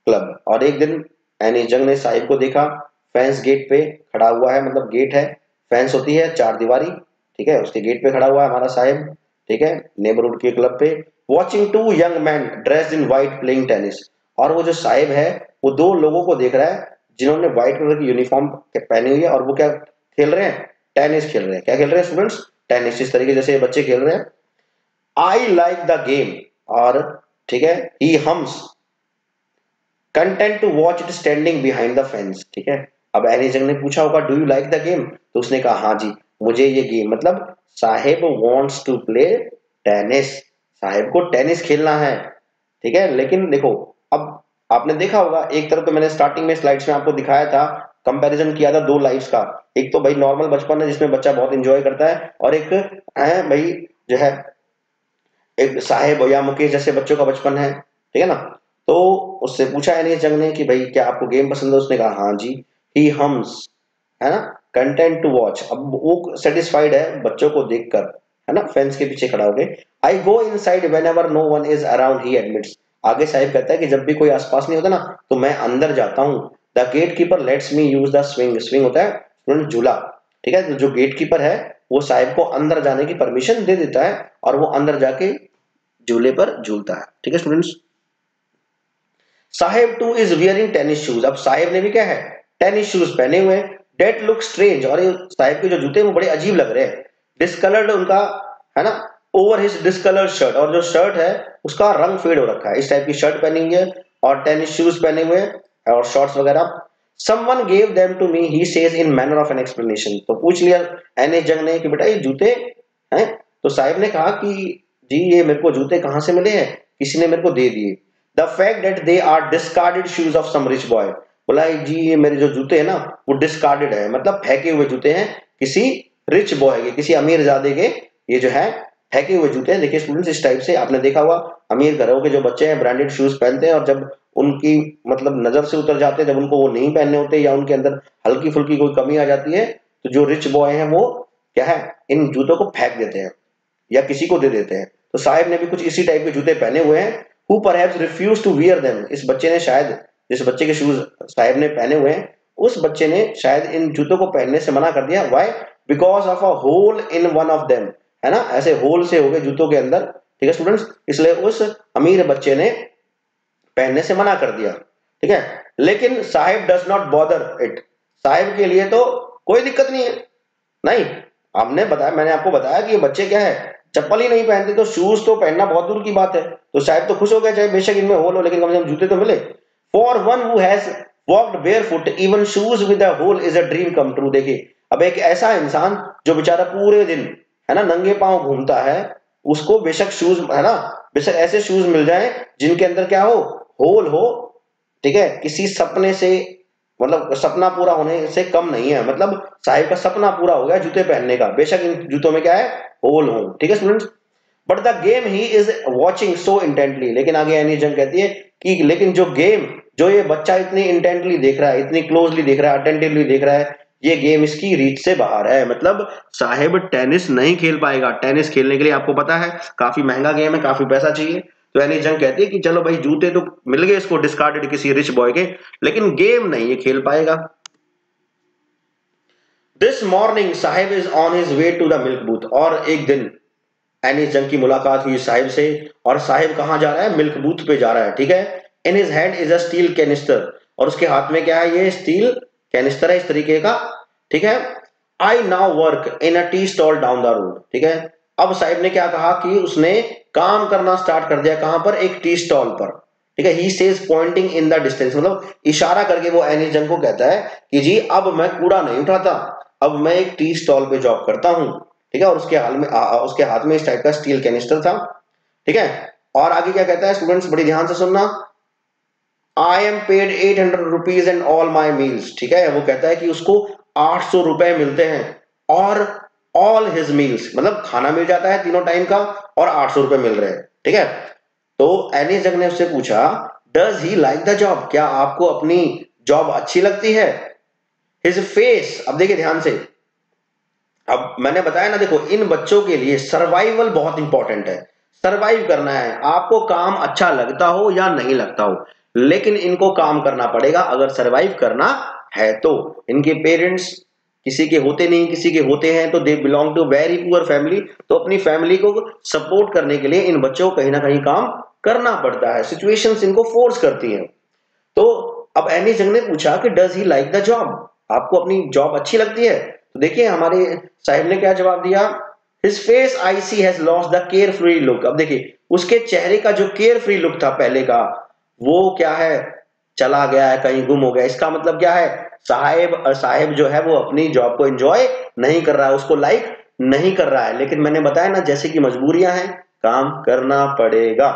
club और एक दिन, एनी जंग ने साहिब को देखा। फेंस गेट पे खड़ा हुआ है मतलब गेट है फेंस होती है, चार दीवारी, ठीक है, उसके गेट पे खड़ा हुआ है हमारा साहिब, ठीक है नेबरहुड के क्लब पे watching two young man dress in white playing tennis और वो जो साहेब है, वो दो लोगों को देख रहा है, जिन्होंने व्हाइट कलर की यूनिफॉर्म पहनी हुई है, और वो क्या खेल रहे हैं? टेनिस खेल रहे हैं। क्या खेल रहे हैं स्टूडेंट्स टेनिस इस तरीके जैसे बच्चे खेल रहे हैं। आई लाइक द गेम और, ठीक है he hums content to watch it standing behind the fence ठीक है। अब एनी जंग ने पूछा होगा do you like the game तो उसने कहा हाँ जी, मुझे ये गेम मतलब Saheb wants to play tennis Saheb को टेनिस खेलना है, ठीक है? लेकिन देखो, अब आपने देखा होगा, एक तरफ़ तो मैंने स्टार्टिंग में स्लाइड्स में आपको दिखाया था कंपैरिजन किया था दो लाइफ्स का। एक तो भाई नॉर्मल बचपन है, जिसमें बच्चा बहुत इंजॉय करता है, और एक है भाई जो है, एक साहेब या मुकेश जैसे बच्चों का बचपन है, ठीक है ना? तो उससे पूछा है नहीं जंग ने कि भाई क्या आपको गेम पसंद है? उसने कहा हाँ जी। ही हम्स है ना? कंटेंट टू वॉच अब वो सेटिस्फाइड है बच्चों को देखकर, है ना? फैंस के पीछे खड़ा हो गए I go inside whenever no one is around he admits आगे साहिब कहता है कि जब भी कोई आसपास नहीं होता ना तो मैं अंदर जाता हूँ। The gatekeeper lets me use the swing swing होता है झूला, ठीक है? तो जो गेट कीपर है, वो साहिब को अंदर जाने की परमिशन दे देता है और वो अंदर जाके झूले पर झूलता है। ठीक है students Saheb too is wearing tennis shoes अब साहेब ने भी क्या है? टेनिस शूज़ पहने हुए डेट लुक स्ट्रेंज और साहेब के जो जूते हैं, वो बड़े अजीब लग रहे हैं। डिस्कलर्ड उनका, है ना? ओवर हिज डिस्कलर शर्ट और जो शर्ट है, उसका रंग फेड हो रखा है। इस टाइप की शर्ट पहनी हुई है और टेनिस शूज़ पहने हुए हैं और शॉर्ट्स वगैरह। Someone gave them to me he says in manner of an explanation तो पूछ लिया एन एस जंग ने कि बेटा, ये जूते हैं? तो साहिब ने कहा कि, जी, ये मेरे को जूते कहाँ से मिले हैं? किसी ने मेरे को दे दिए। The fact that they are discarded shoes of some rich boy बोला जी, ये मेरे जो जूते हैं ना, वो डिस्कार्डेड है। मतलब फेंके हुए जूते हैं किसी रिच बॉय के, किसी अमीर जादे के। ये जो है, फेंके हुए जूते हैं। देखिए स्टूडेंट्स इस टाइप से आपने देखा हुआ अमीर घरों के जो बच्चे हैं ब्रांडेड शूज़ पहनते हैं और जब उनकी मतलब नज़र से उतर जाते हैं, जब उनको वो नहीं पहनने होते या उनके अंदर हल्की फुल्की कोई कमी आ जाती है तो जो रिच बॉय हैं, वो क्या है, इन जूतों को फेंक देते हैं या किसी को दे देते हैं। तो साहेब ने भी कुछ इसी टाइप के जूते पहने हुए हैं। Who perhaps refuse to wear them इस बच्चे ने शायद जिस बच्चे के शूज़ साहिब ने पहने हुए हैं, उस बच्चे ने शायद इन जूतों को पहनने से मना कर दिया। Why because of a hole in one of them है ना? ऐसे होल से हो गए जूतों के अंदर। ठीक है स्टूडेंट्स इसलिए उस अमीर बच्चे ने पहनने से मना कर दिया। ठीक है? लेकिन Saheb does not bother it Saheb के लिए तो कोई दिक्कत नहीं है। नहीं। हमने बताया, मैंने आपको बताया कि ये बच्चे क्या है? चप्पल ही नहीं पहनते तो शूज़ तो पहनना बहुत दूर की बात है। तो साहिब तो खुश हो गया चाहे बेशक इनमें होल हो, लेकिन कम से कम जूते तो मिले। For one who has walked barefoot even shoes with hole is a dream come true देखिए अब एक ऐसा इंसान जो बेचारा पूरे दिन है ना नंगे पाँव घूमता है उसको बेशक शूज़ है ना बेशक ऐसे शूज़ मिल जाए जिनके अंदर क्या हो होल हो ठीक है किसी सपने से मतलब सपना पूरा होने से कम नहीं है मतलब साहिब का सपना पूरा हो गया जूते पहनने का बेशक इन जूतों में क्या है होल हो ठीक है students but the game he is watching so intently लेकिन आगे एनी जंग कहती है कि लेकिन जो गेम जो ये बच्चा इतनी इंटेंटली देख रहा है, इतनी क्लोजली देख रहा है अटेंटिवली देख रहा है, ये गेम इसकी रीच से बाहर है। मतलब साहेब टेनिस नहीं खेल पाएगा। टेनिस खेलने के लिए आपको पता है, काफ़ी महँगा गेम है, काफ़ी पैसा चाहिए। तो एनी जंग कहती है कि चलो भाई, जूते तो मिल गए इसको डिस्कार्डेड किसी रिच बॉय के, लेकिन गेम नहीं ये खेल पाएगा। This morning Saheb is on his way to the milk booth और एक दिन एनी जंग की मुलाकात हुई साहिब से, और साहिब कहाँ जा रहा है? मिल्क बूथ पे जा रहा है, ठीक है? In his hand is a steel canister और उसके हाथ में क्या है ये? स्टील कैनिस्टर है इस तरीके का, ठीक है? I now work in a tea stall down the road ठीक है? अब साहिब ने क्या कहा कि उसने काम करना स्टार्ट कर दिया कहाँ पर? एक टी स्टॉल पर, ठीक है? He says pointing in the distance मतलब इशारा करके वो एनी जंग को कहता है कि जी, अब मैं कूड़ा नहीं उठाता, अब मैं एक टी स्टॉल पे जॉब करता हूँ। ठीक है? और उसके हाल में आ, उसके हाथ में इस टाइप का स्टील कैनिस्टर था। ठीक है? और आगे क्या कहता है स्टूडेंट्स बड़ी ध्यान से सुनना। I am paid eight hundred rupees and all my meals ठीक है? वो कहता है कि उसको आठ सौ रुपए मिलते हैं। और ऑल हिज मील्स मतलब खाना मिल जाता है तीनों टाइम का और आठ सौ रुपए मिल रहे हैं। ठीक है? तो एनी जग ने उससे पूछा does he like the job क्या आपको अपनी जॉब अच्छी लगती है? हिज फेस अब देखिए ध्यान से अब मैंने बताया ना, देखो, इन बच्चों के लिए सर्वाइवल बहुत इंपॉर्टेंट है। सर्वाइव करना है। आपको काम अच्छा लगता हो या नहीं लगता हो, लेकिन इनको काम करना पड़ेगा। अगर सरवाइव करना है तो। इनके पेरेंट्स किसी के होते नहीं, किसी के होते हैं तो they belong to very poor family तो अपनी फैमिली को सपोर्ट करने के लिए इन बच्चों को कहीं ना कहीं काम करना पड़ता है। सिचुएशंस इनको फोर्स करती हैं। तो अब एनी जंग ने पूछा कि does he like the job आपको अपनी जॉब अच्छी लगती है? तो देखिए, हमारे साहिब ने क्या जवाब दिया? His face I see has lost the carefree look अब देखिए, उसके चेहरे का जो केयर फ्री लुक था पहले का, वो क्या है? चला गया है, कहीं गुम हो गया। इसका मतलब क्या है? साहेब साहेब जो है, वो अपनी जॉब को एंजॉय नहीं कर रहा है, उसको लाइक नहीं कर रहा है। लेकिन मैंने बताया ना, जैसे कि मजबूरियाँ हैं, काम करना पड़ेगा।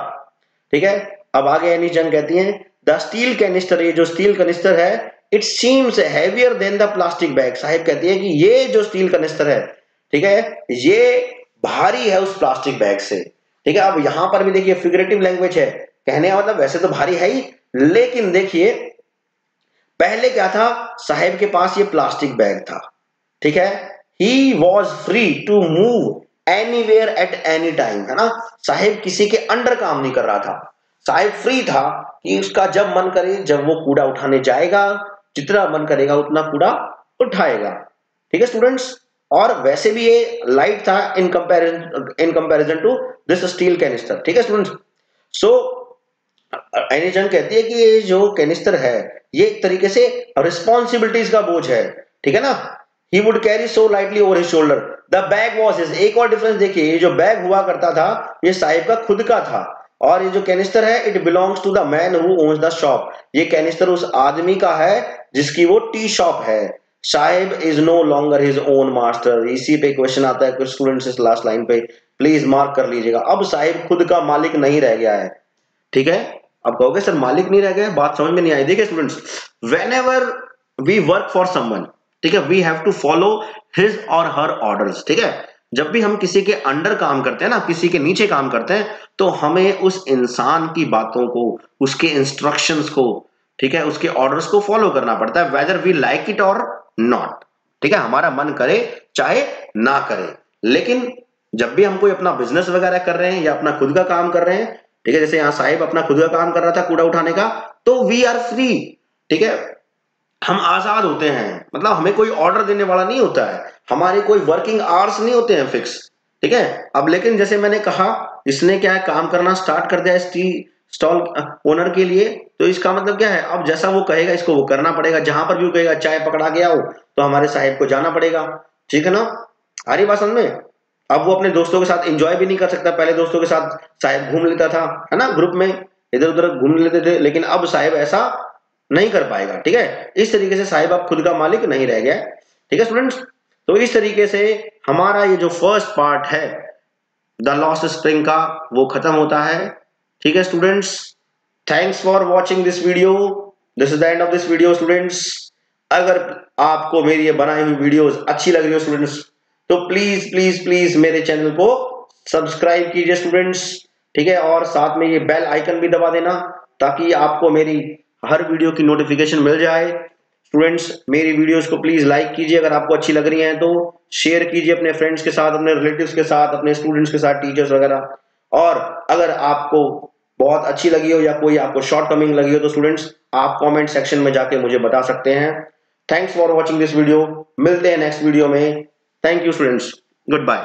ठीक है? अब आगे एनी जंग कहती है द स्टील कैनिस्टर ये जो स्टील कैनिस्टर है it seems heavier than the plastic bag Saheb कहती है कि ये जो स्टील कैनिस्टर है, ठीक है, ये भारी है उस प्लास्टिक बैग से। ठीक है, अब यहाँ पर भी देखिए फिगरेटिव लैंग्वेज है। कहने का मतलब वैसे तो भारी है ही, लेकिन देखिए, पहले क्या था? साहेब के पास ये प्लास्टिक बैग था। ठीक है he was free to move anywhere at any time है ना? साहेब किसी के अंडर काम नहीं कर रहा था। साहेब फ्री था कि उसका जब मन करे, जब वो कूड़ा उठाने जाएगा जितना मन करेगा, उतना कूड़ा उठाएगा। ठीक है स्टूडेंट्स और वैसे भी ये लाइट था in comparison in comparison to this steel canister ठीक है स्टूडेंट्स सो एनिजन कहती है कि ये जो कैनिस्टर है, ये एक तरीके से रिस्पॉन्सिबिलिटीज का बोझ है। ठीक है ना? He would carry so lightly over his shoulder the bag was is एक और डिफरेंस देखिए, ये जो बैग हुआ करता था, ये साहिब का खुद का था। और ये जो कैनिस्टर है it belongs to the man who owns the shop ये कैनिस्टर उस आदमी का है, जिसकी वो टी शॉप है। Saheb is no longer his own master इसी पे क्वेश्चन आता है कुछ स्टूडेंट्स इस लास्ट लाइन पे। प्लीज़ मार्क कर लीजिएगा। अब साहिब खुद का मालिक नहीं रह गया है। ठीक है? अब कहोगे, सर, मालिक नहीं रह गया बात समझ में नहीं आई। देखिए students whenever we work for someone ठीक है we have to follow his और हर ऑर्डर्स ठीक है? जब भी हम किसी के अंडर काम करते हैं ना, किसी के नीचे काम करते हैं तो हमें उस इंसान की बातों को, उसके इंस्ट्रक्शंस को, ठीक है, उसके ऑर्डर्स को फॉलो करना पड़ता है वेदर वी लाइक इट और नॉट ठीक है, हमारा मन करे, चाहे ना करे। लेकिन जब भी हम कोई अपना बिज़नेस वगैरह कर रहे हैं या अपना खुद का काम कर रहे हैं, ठीक है, जैसे यहाँ साहिब अपना खुद का काम कर रहा था कूड़ा उठाने का तो वी आर फ्री ठीक है हम आज़ाद होते हैं। मतलब हमें कोई ऑर्डर देने वाला नहीं होता है। हमारे कोई वर्किंग आवर्स नहीं होते हैं फिक्स ठीक है? अब लेकिन जैसे मैंने कहा, इसने क्या है, काम करना स्टार्ट कर दिया स्टी स्टॉल ओनर के लिए। तो इसका मतलब क्या है? अब जैसा वो कहेगा, इसको वो करना पड़ेगा। जहाँ पर भी कहेगा, चाय पकड़ा के आओ तो हमारे साहिब को जाना पड़ेगा। ठीक है ना? आ रही बात में? अब वो अपने दोस्तों के साथ एंजॉय भी नहीं कर सकता। पहले दोस्तों के साथ साहिब घूम लेता था, है ना ग्रुप में। इधर उधर घूम लेते थे। लेकिन अब साहिब ऐसा नहीं कर पाएगा, ठीक है? इस तरीके से साहिब, आप खुद का मालिक नहीं रह गया ठीक है स्टूडेंट्स तो इस तरीके से हमारा ये जो फ़र्स्ट पार्ट है द लॉस स्प्रिंग का, वो खत्म होता है, ठीक है students thanks for watching this video this is the end of this video students अगर आपको मेरी ये बनाई हुई वीडियोस अच्छी लग रही हो स्टूडेंट्स तो प्लीज़ प्लीज़ प्लीज़ मेरे चैनल को सब्सक्राइब कीजिए स्टूडेंट्स ठीक है? और साथ में ये बेल आइकन भी दबा देना, ताकि आपको मेरी हर वीडियो की नोटिफिकेशन मिल जाए। स्टूडेंट्स मेरी वीडियोस को प्लीज़ लाइक कीजिए। अगर आपको अच्छी लग रही हैं तो शेयर कीजिए अपने फ्रेंड्स के साथ, अपने रिलेटिव्स के साथ, अपने स्टूडेंट्स के साथ टीचर्स वगैरह। और अगर आपको बहुत अच्छी लगी हो या कोई आपको शॉर्ट कमिंग लगी हो तो स्टूडेंट्स आप कमेंट सेक्शन में जाके मुझे बता सकते हैं। Thanks for watching this video मिलते हैं नेक्स्ट वीडियो में। Thank you students goodbye